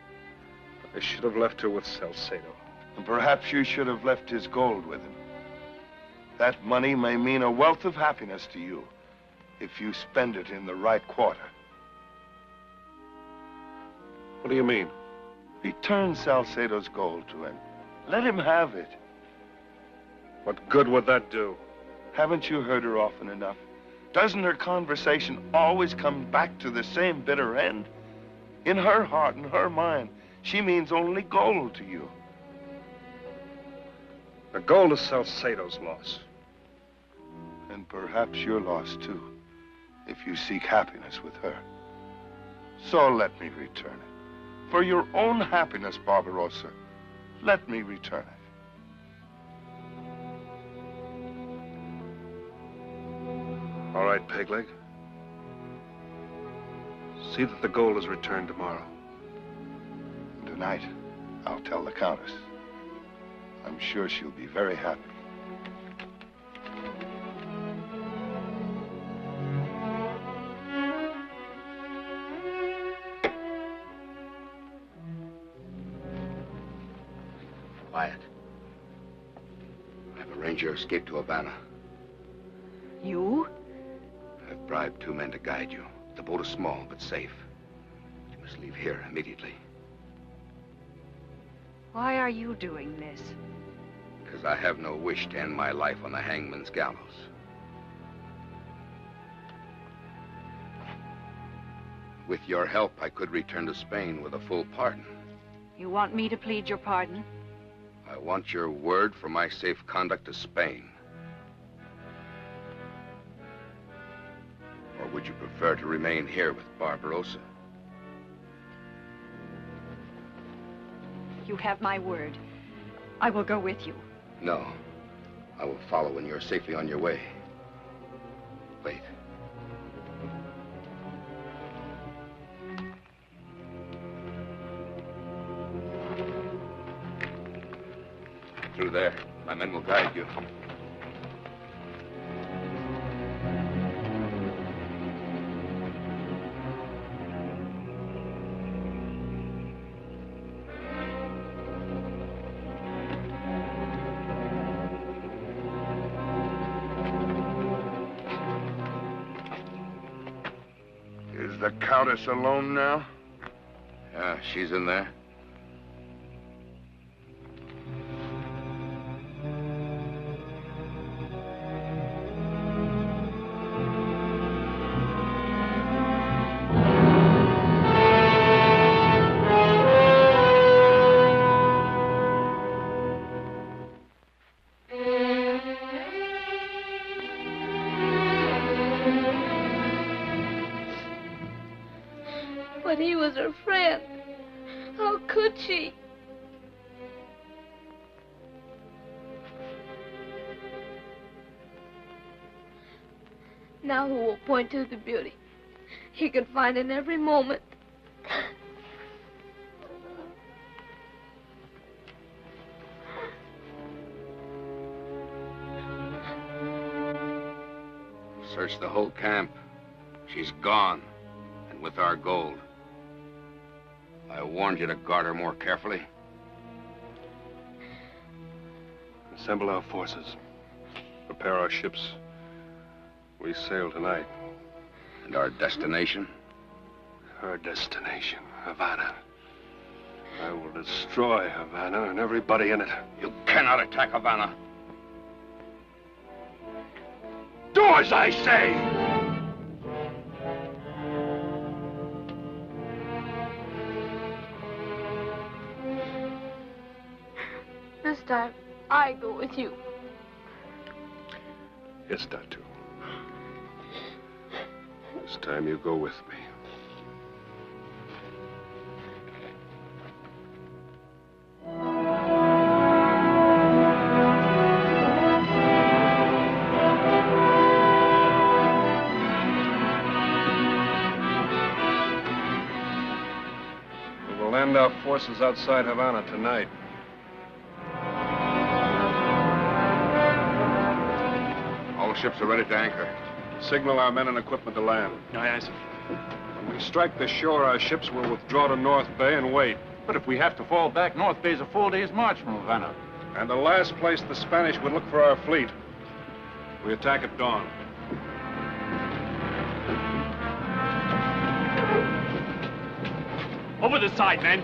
I should have left her with Salcedo. And perhaps you should have left his gold with him. That money may mean a wealth of happiness to you if you spend it in the right quarter. What do you mean? Return Salcedo's gold to him. Let him have it. What good would that do? Haven't you heard her often enough? Doesn't her conversation always come back to the same bitter end? In her heart and her mind, she means only gold to you. The gold is Salcedo's loss. And perhaps your loss, too, if you seek happiness with her. So let me return it. For your own happiness, Barbarossa, let me return it. All right, Pegleg. See that the gold is returned tomorrow. Tonight, I'll tell the Countess. I'm sure she'll be very happy. Quiet. I've arranged your escape to Havana. You? I've bribed two men to guide you. The boat is small, but safe. You must leave here immediately. Why are you doing this? Because I have no wish to end my life on the hangman's gallows. With your help, I could return to Spain with a full pardon. You want me to plead your pardon? I want your word for my safe conduct to Spain. Or would you prefer to remain here with Barbarossa? Have my word. I will go with you. No. I will follow when you're safely on your way. Wait. Through there. My men will guide you. Countess alone now? Yeah, she's in there. Now who will point to the beauty he can find in every moment? Search the whole camp. She's gone. And with our gold. I warned you to guard her more carefully. Assemble our forces. Prepare our ships. We sail tonight. And our destination? Our destination, Havana. I will destroy Havana and everybody in it. You cannot attack Havana. Do as I say! This time, I go with you. Yes, Datu. This time you go with me. We will land our forces outside Havana tonight. All ships are ready to anchor. Signal our men and equipment to land. Aye, aye, sir. When we strike the shore, our ships will withdraw to North Bay and wait. But if we have to fall back, North Bay's a full day's march from Havana. And the last place the Spanish would look for our fleet. We attack at dawn. Over the side, men.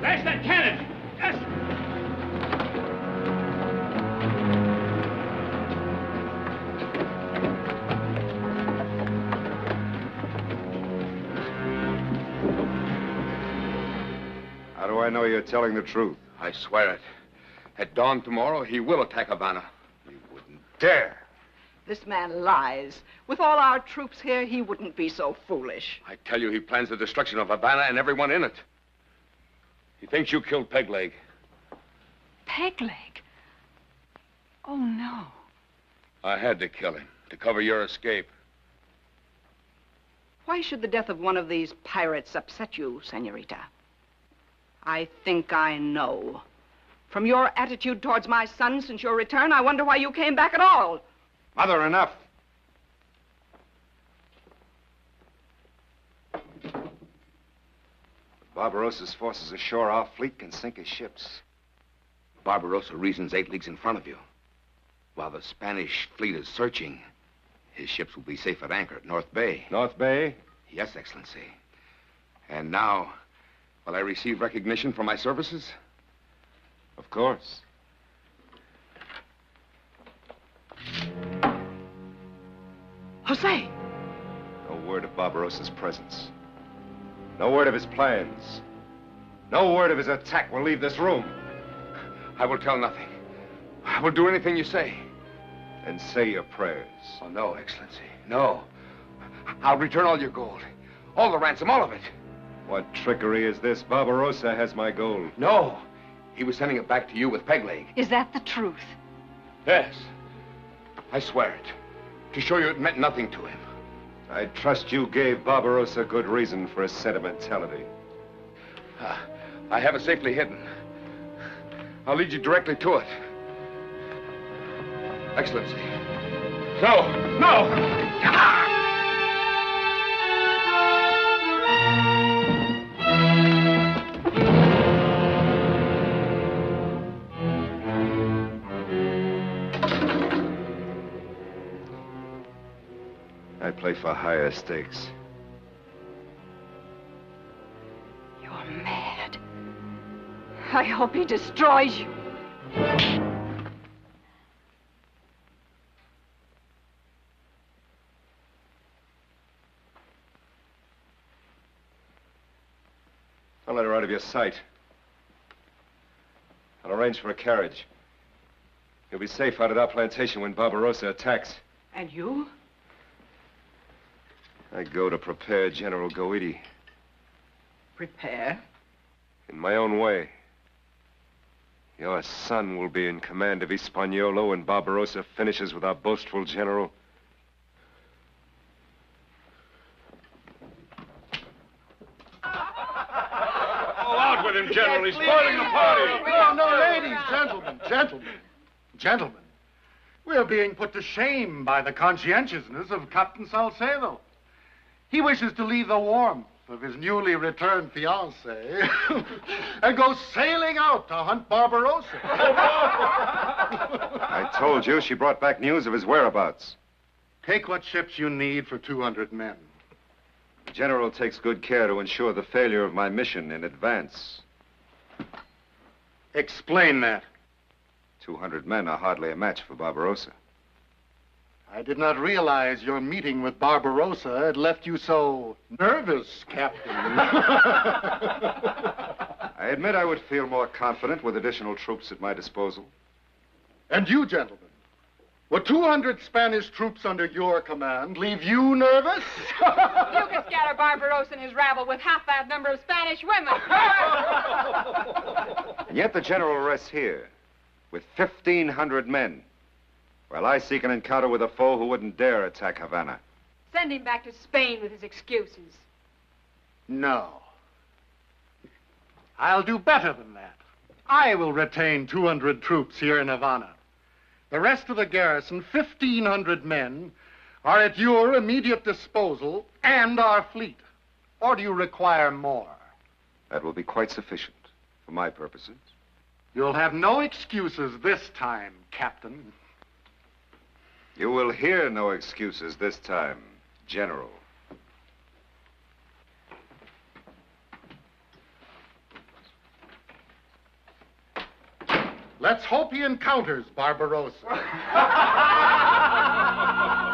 Lash that cannon! You're telling the truth? I swear it. At dawn tomorrow, he will attack Havana. You wouldn't dare. This man lies. With all our troops here, he wouldn't be so foolish. I tell you, he plans the destruction of Havana and everyone in it. He thinks you killed Pegleg. Pegleg? Oh, no. I had to kill him to cover your escape. Why should the death of one of these pirates upset you, senorita? I think I know. From your attitude towards my son since your return, I wonder why you came back at all. Mother, enough. Barbarossa's forces ashore, our fleet can sink his ships. Barbarossa reasons eight leagues in front of you. While the Spanish fleet is searching, his ships will be safe at anchor at North Bay. North Bay? Yes, Excellency. And now, will I receive recognition for my services? Of course. Jose! No word of Barbarossa's presence. No word of his plans. No word of his attack will leave this room. I will tell nothing. I will do anything you say. And say your prayers. Oh, no, Excellency. No. I'll return all your gold. All the ransom, all of it. What trickery is this? Barbarossa has my gold. No. He was sending it back to you with Pegleg. Is that the truth? Yes. I swear it. To show you it meant nothing to him. I trust you gave Barbarossa good reason for his sentimentality. Uh, I have it safely hidden. I'll lead you directly to it. Excellency. No! No! I play for higher stakes. You're mad. I hope he destroys you. I'll let her out of your sight. I'll arrange for a carriage. You'll be safe out at our plantation when Barbarossa attacks. And you? I go to prepare General Goiti Prepare? in my own way. Your son will be in command of Hispaniola when Barbarossa finishes with our boastful general. Oh, out with him, General. He's spoiling the party. Oh, no, no, ladies, gentlemen, gentlemen, gentlemen. We're being put to shame by the conscientiousness of Captain Salcedo. He wishes to leave the warmth of his newly returned fiancée and go sailing out to hunt Barbarossa. I told you she brought back news of his whereabouts. Take what ships you need for 200 men. The general takes good care to ensure the failure of my mission in advance. Explain that. 200 men are hardly a match for Barbarossa. I did not realize your meeting with Barbarossa had left you so nervous, Captain. I admit I would feel more confident with additional troops at my disposal. and you, gentlemen, would 200 Spanish troops under your command leave you nervous? You can scatter Barbarossa and his rabble with half that number of Spanish women. And yet the general rests here with 1,500 men, while I seek an encounter with a foe who wouldn't dare attack Havana. Send him back to Spain with his excuses. No. I'll do better than that. I will retain 200 troops here in Havana. The rest of the garrison, 1,500 men, are at your immediate disposal and our fleet. Or do you require more? That will be quite sufficient for my purposes. You'll have no excuses this time, Captain. You will hear no excuses this time, General. Let's hope he encounters Barbarossa.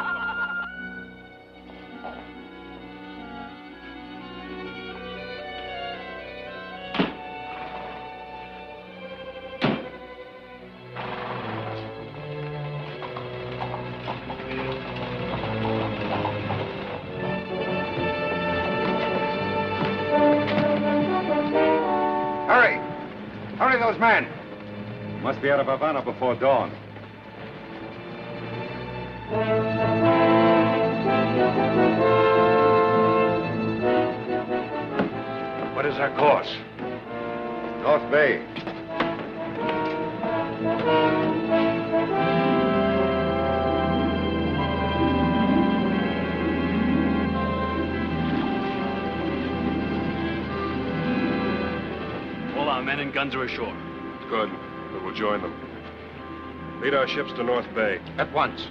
those men? Must be out of Havana before dawn. What is our course? North Bay. All our men and guns are ashore. Good. We will join them. Lead our ships to North Bay. At once.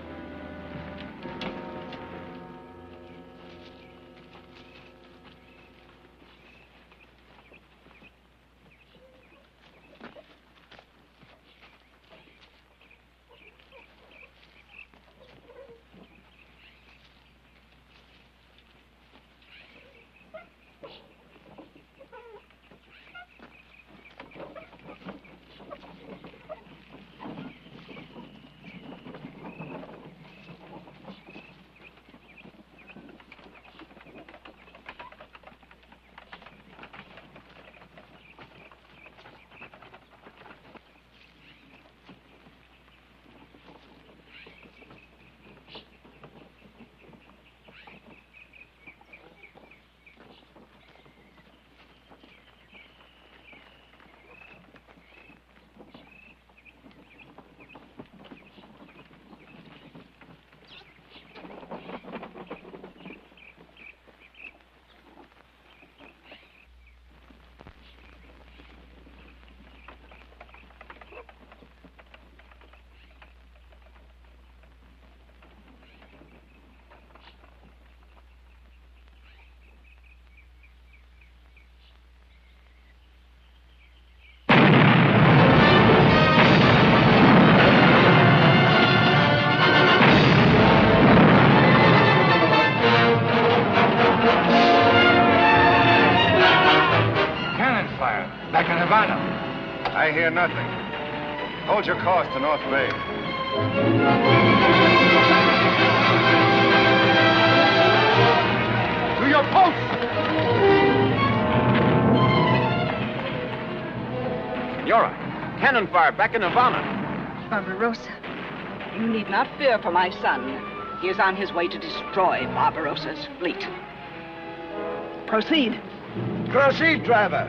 Hear nothing. Hold your course to North Bay. To your post! Senora, cannon fire back in Havana. Barbarossa, you need not fear for my son. He is on his way to destroy Barbarossa's fleet. Proceed. Proceed, driver.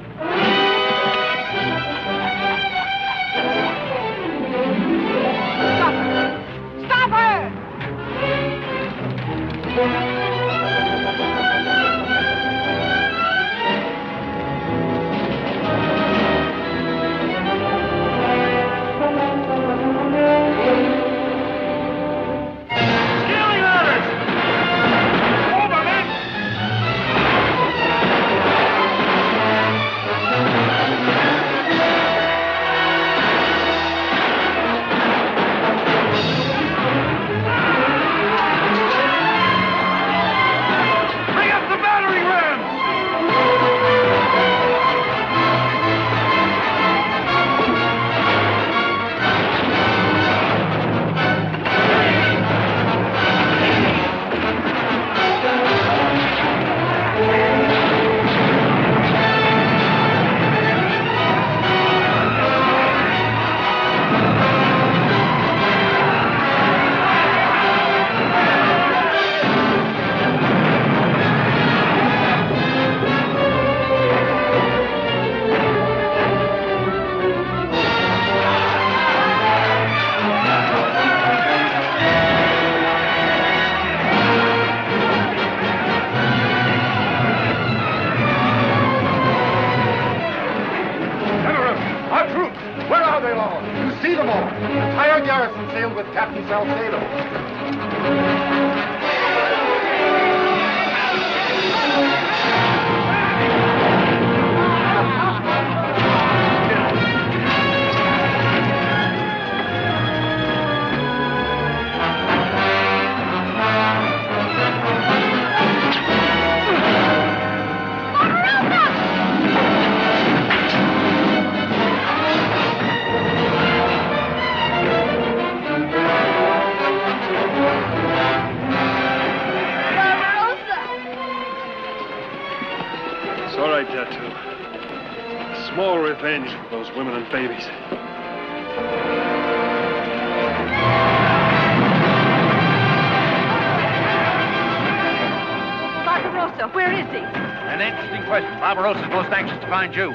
Find you.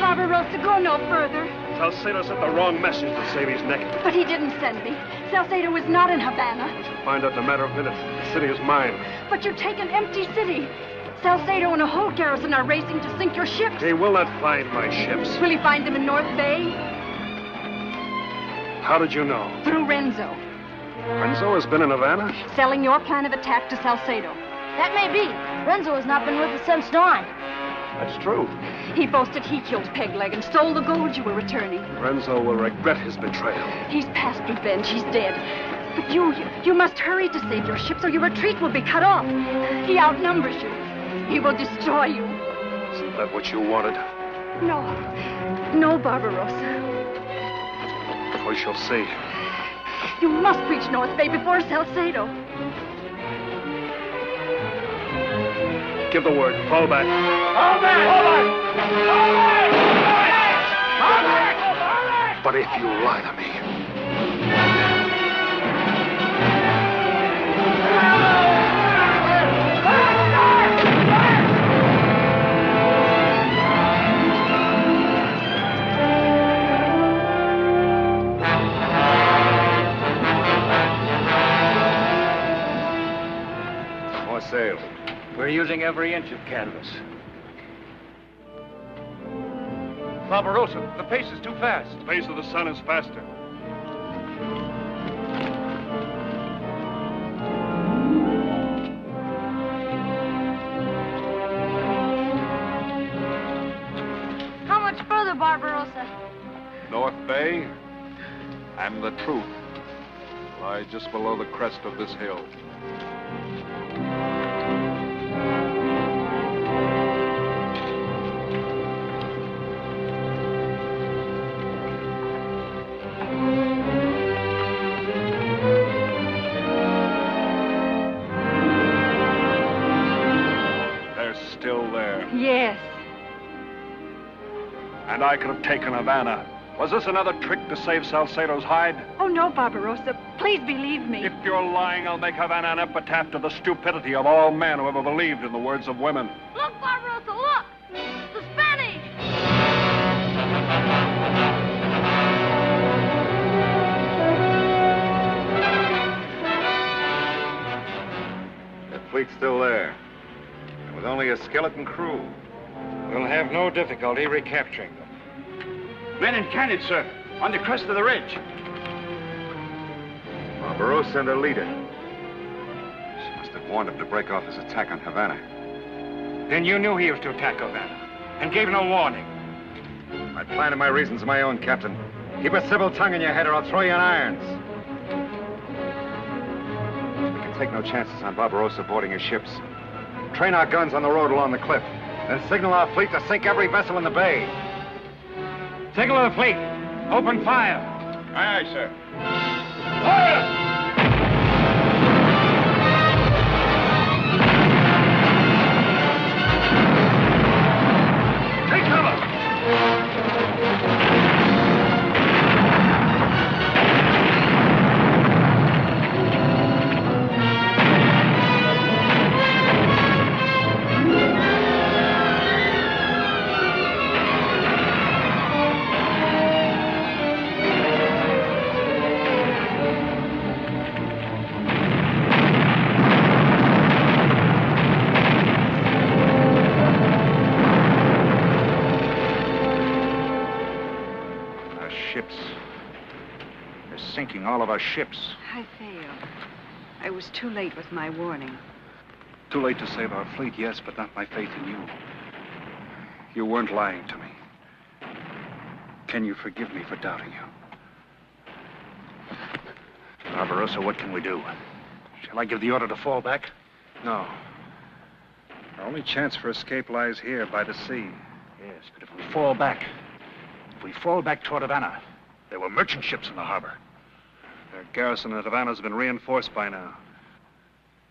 Barbarossa, go no further. Salcedo sent the wrong message to save his neck. But he didn't send me. Salcedo was not in Havana. Find out in a matter of minutes. The city is mine. But you take an empty city. Salcedo and a whole garrison are racing to sink your ships. He will not find my ships. Will he find them in North Bay? How did you know? Through Renzo. Renzo has been in Havana? Selling your plan of attack to Salcedo. That may be. Renzo has not been with us since dawn. That's true. He boasted he killed Pegleg and stole the gold you were returning. Renzo will regret his betrayal. He's past revenge. He's dead. But you, you, you must hurry to save your ship or your retreat will be cut off. He outnumbers you. He will destroy you. Isn't that what you wanted? No. No, Barbarossa. We shall see. You must reach North Bay before Salcedo. Give the word. Fall back. Fall back! Fall back! Fall back! Fall back! But if you lie to me, sail. We're using every inch of canvas. Barbarossa, the pace is too fast. the pace of the sun is faster. How much further, Barbarossa? North Bay and the truth lie just below the crest of this hill. And I could have taken Havana. Was this another trick to save Salcedo's hide? Oh, no, Barbarossa. Please believe me. If you're lying, I'll make Havana an epitaph to the stupidity of all men who ever believed in the words of women. Look, Barbarossa, look! The Spanish! That fleet's still there. And with only a skeleton crew. We'll have no difficulty recapturing them. Men in cannon, sir, on the crest of the ridge. Barbarossa and her leader. She must have warned him to break off his attack on Havana. Then you knew he was to attack Havana and gave no warning. My plan and my reasons are my own, Captain. Keep a civil tongue in your head or I'll throw you in irons. We can take no chances on Barbarossa boarding his ships. Train our guns on the road along the cliff. Then signal our fleet to sink every vessel in the bay. Signal the fleet. Open fire. Aye, aye, sir. Take all of our ships. I failed. I was too late with my warning. Too late to save our fleet, yes, but not my faith in you. You weren't lying to me. Can you forgive me for doubting you? Barbarossa, what can we do? Shall I give the order to fall back? No. Our only chance for escape lies here by the sea. Yes, but if we fall back, if we fall back toward Havana, there were merchant ships in the harbor. Their garrison at Havana's been reinforced by now.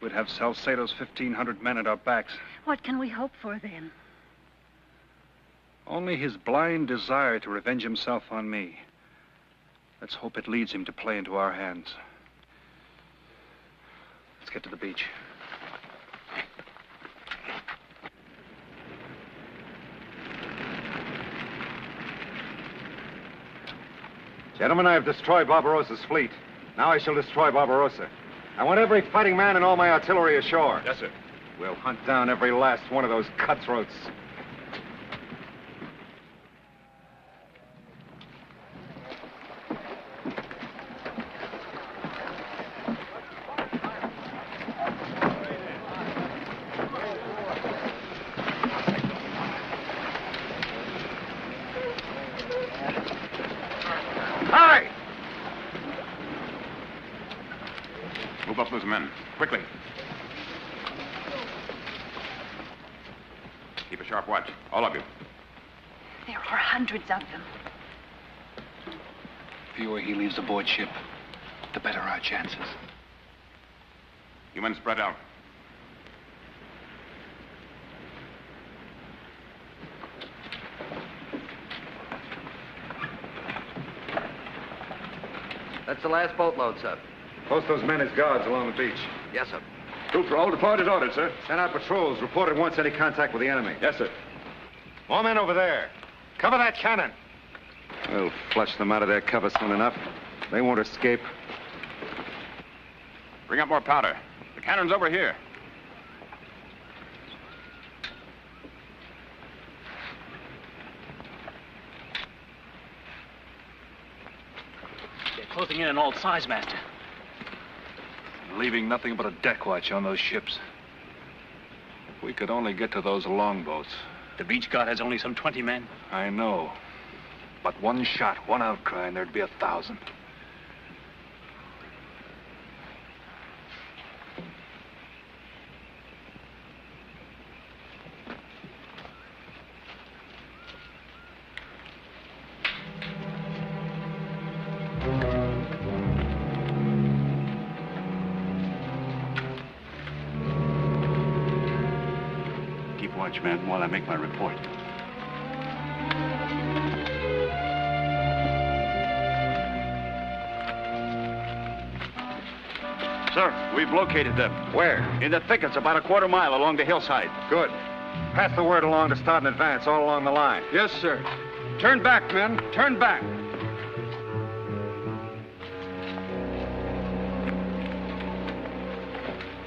We'd have Salcedo's 1,500 men at our backs. What can we hope for then? Only his blind desire to revenge himself on me. Let's hope it leads him to play into our hands. Let's get to the beach. Gentlemen, I have destroyed Barbarossa's fleet. Now I shall destroy Barbarossa. I want every fighting man and all my artillery ashore. Yes, sir. We'll hunt down every last one of those cutthroats. Hurry! Move up those men. Quickly. Keep a sharp watch. All of you. There are hundreds of them. The fewer he leaves aboard ship, the better our chances. You men spread out. That's the last boatload, sir. Post those men as guards along the beach. Yes, sir. Troops for all departed ordered, sir. Send out patrols. Report at once any contact with the enemy. Yes, sir. More men over there. Cover that cannon. We'll flush them out of their cover soon enough. They won't escape. Bring up more powder. The cannon's over here. They're closing in on all sides, Master. Leaving nothing but a deck watch on those ships. If we could only get to those longboats. The beach guard has only some 20 men. I know. But one shot, one outcry, and there'd be a thousand. Man, while I make my report. Sir, we've located them. Where? In the thickets about a quarter mile along the hillside. Good. Pass the word along to start in advance all along the line. Yes, sir. Turn back, men. Turn back.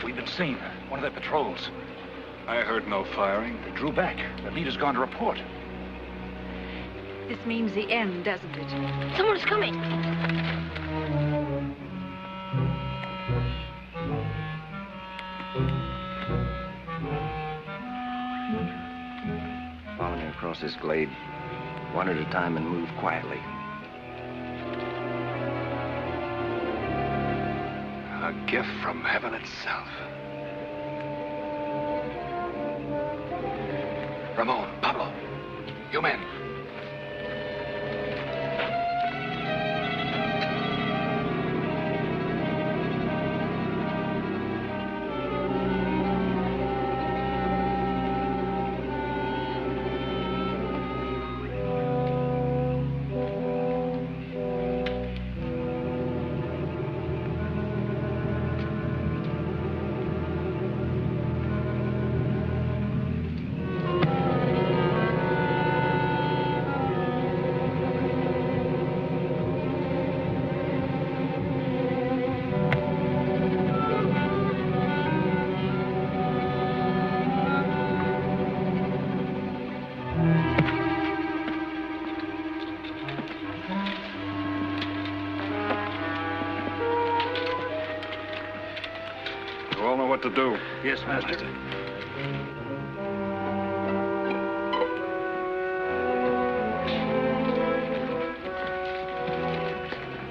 We've been seen. One of their patrols. I heard no firing. They drew back. The leader's gone to report. This means the end, doesn't it? Someone's coming. Follow me across this glade, one at a time, and move quietly. A gift from heaven itself. Ramon, do. Yes, Master.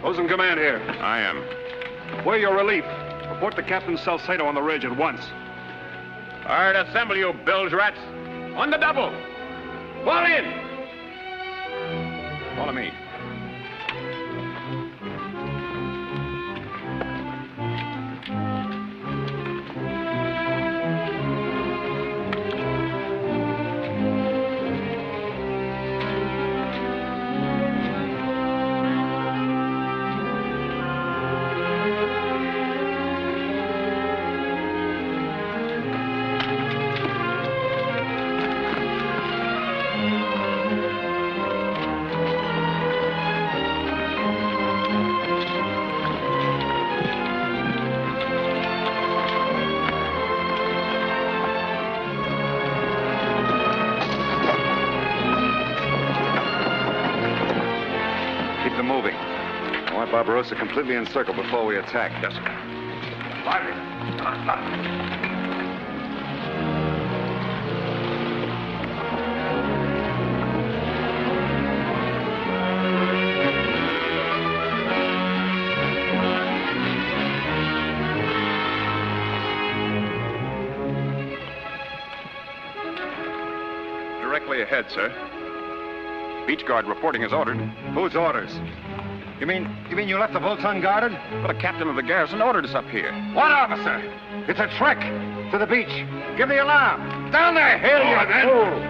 Who's in command here? I am. Where your relief? Report to Captain Salcedo on the ridge at once. All right, assemble, you bilge rats. On the double. Fall in. Follow me. Want Barbarossa completely encircled before we attack. Yes, sir. Directly ahead, sir. Beach guard reporting as ordered. Whose orders? You mean you mean you left the boats unguarded? Well, the captain of the garrison ordered us up here. What officer? It's a trick. To the beach. Give the alarm. Down there, hill, you fool.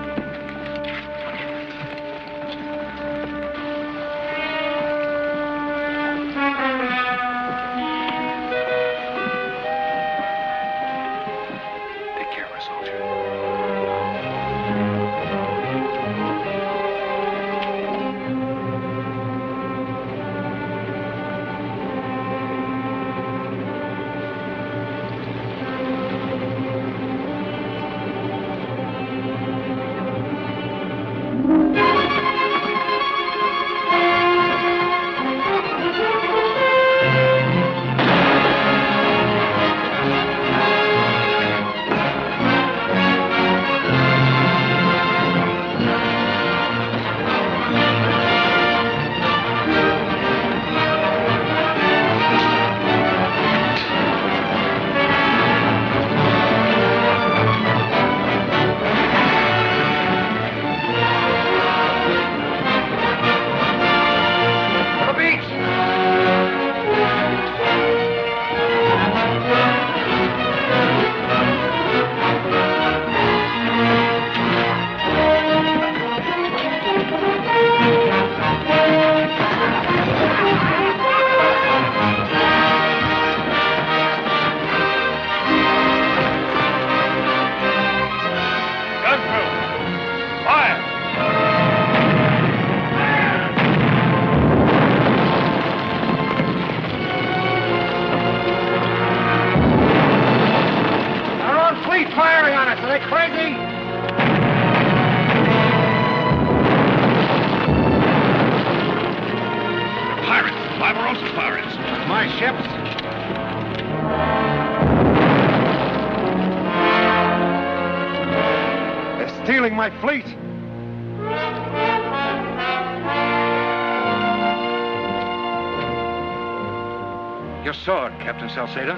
Captain Salcedo.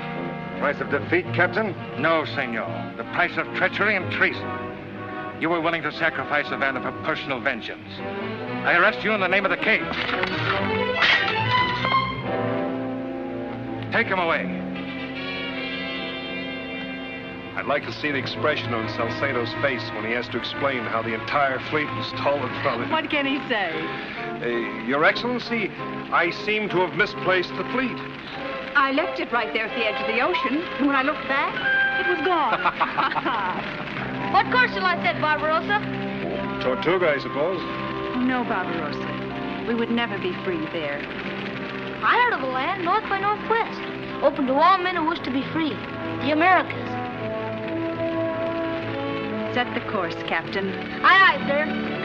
Price of defeat, Captain? No, senor. The price of treachery and treason. You were willing to sacrifice Havana for personal vengeance. I arrest you in the name of the king. Take him away. I'd like to see the expression on Salcedo's face when he has to explain how the entire fleet was stolen from him. What can he say? Uh, Your Excellency, I seem to have misplaced the fleet. I left it right there at the edge of the ocean, and when I looked back, it was gone. What course shall I set, Barbarossa? Tortuga, I suppose. No, Barbarossa. We would never be free there. I heard of a land north by northwest, open to all men who wish to be free. The Americas. Set the course, Captain. Aye, aye, sir.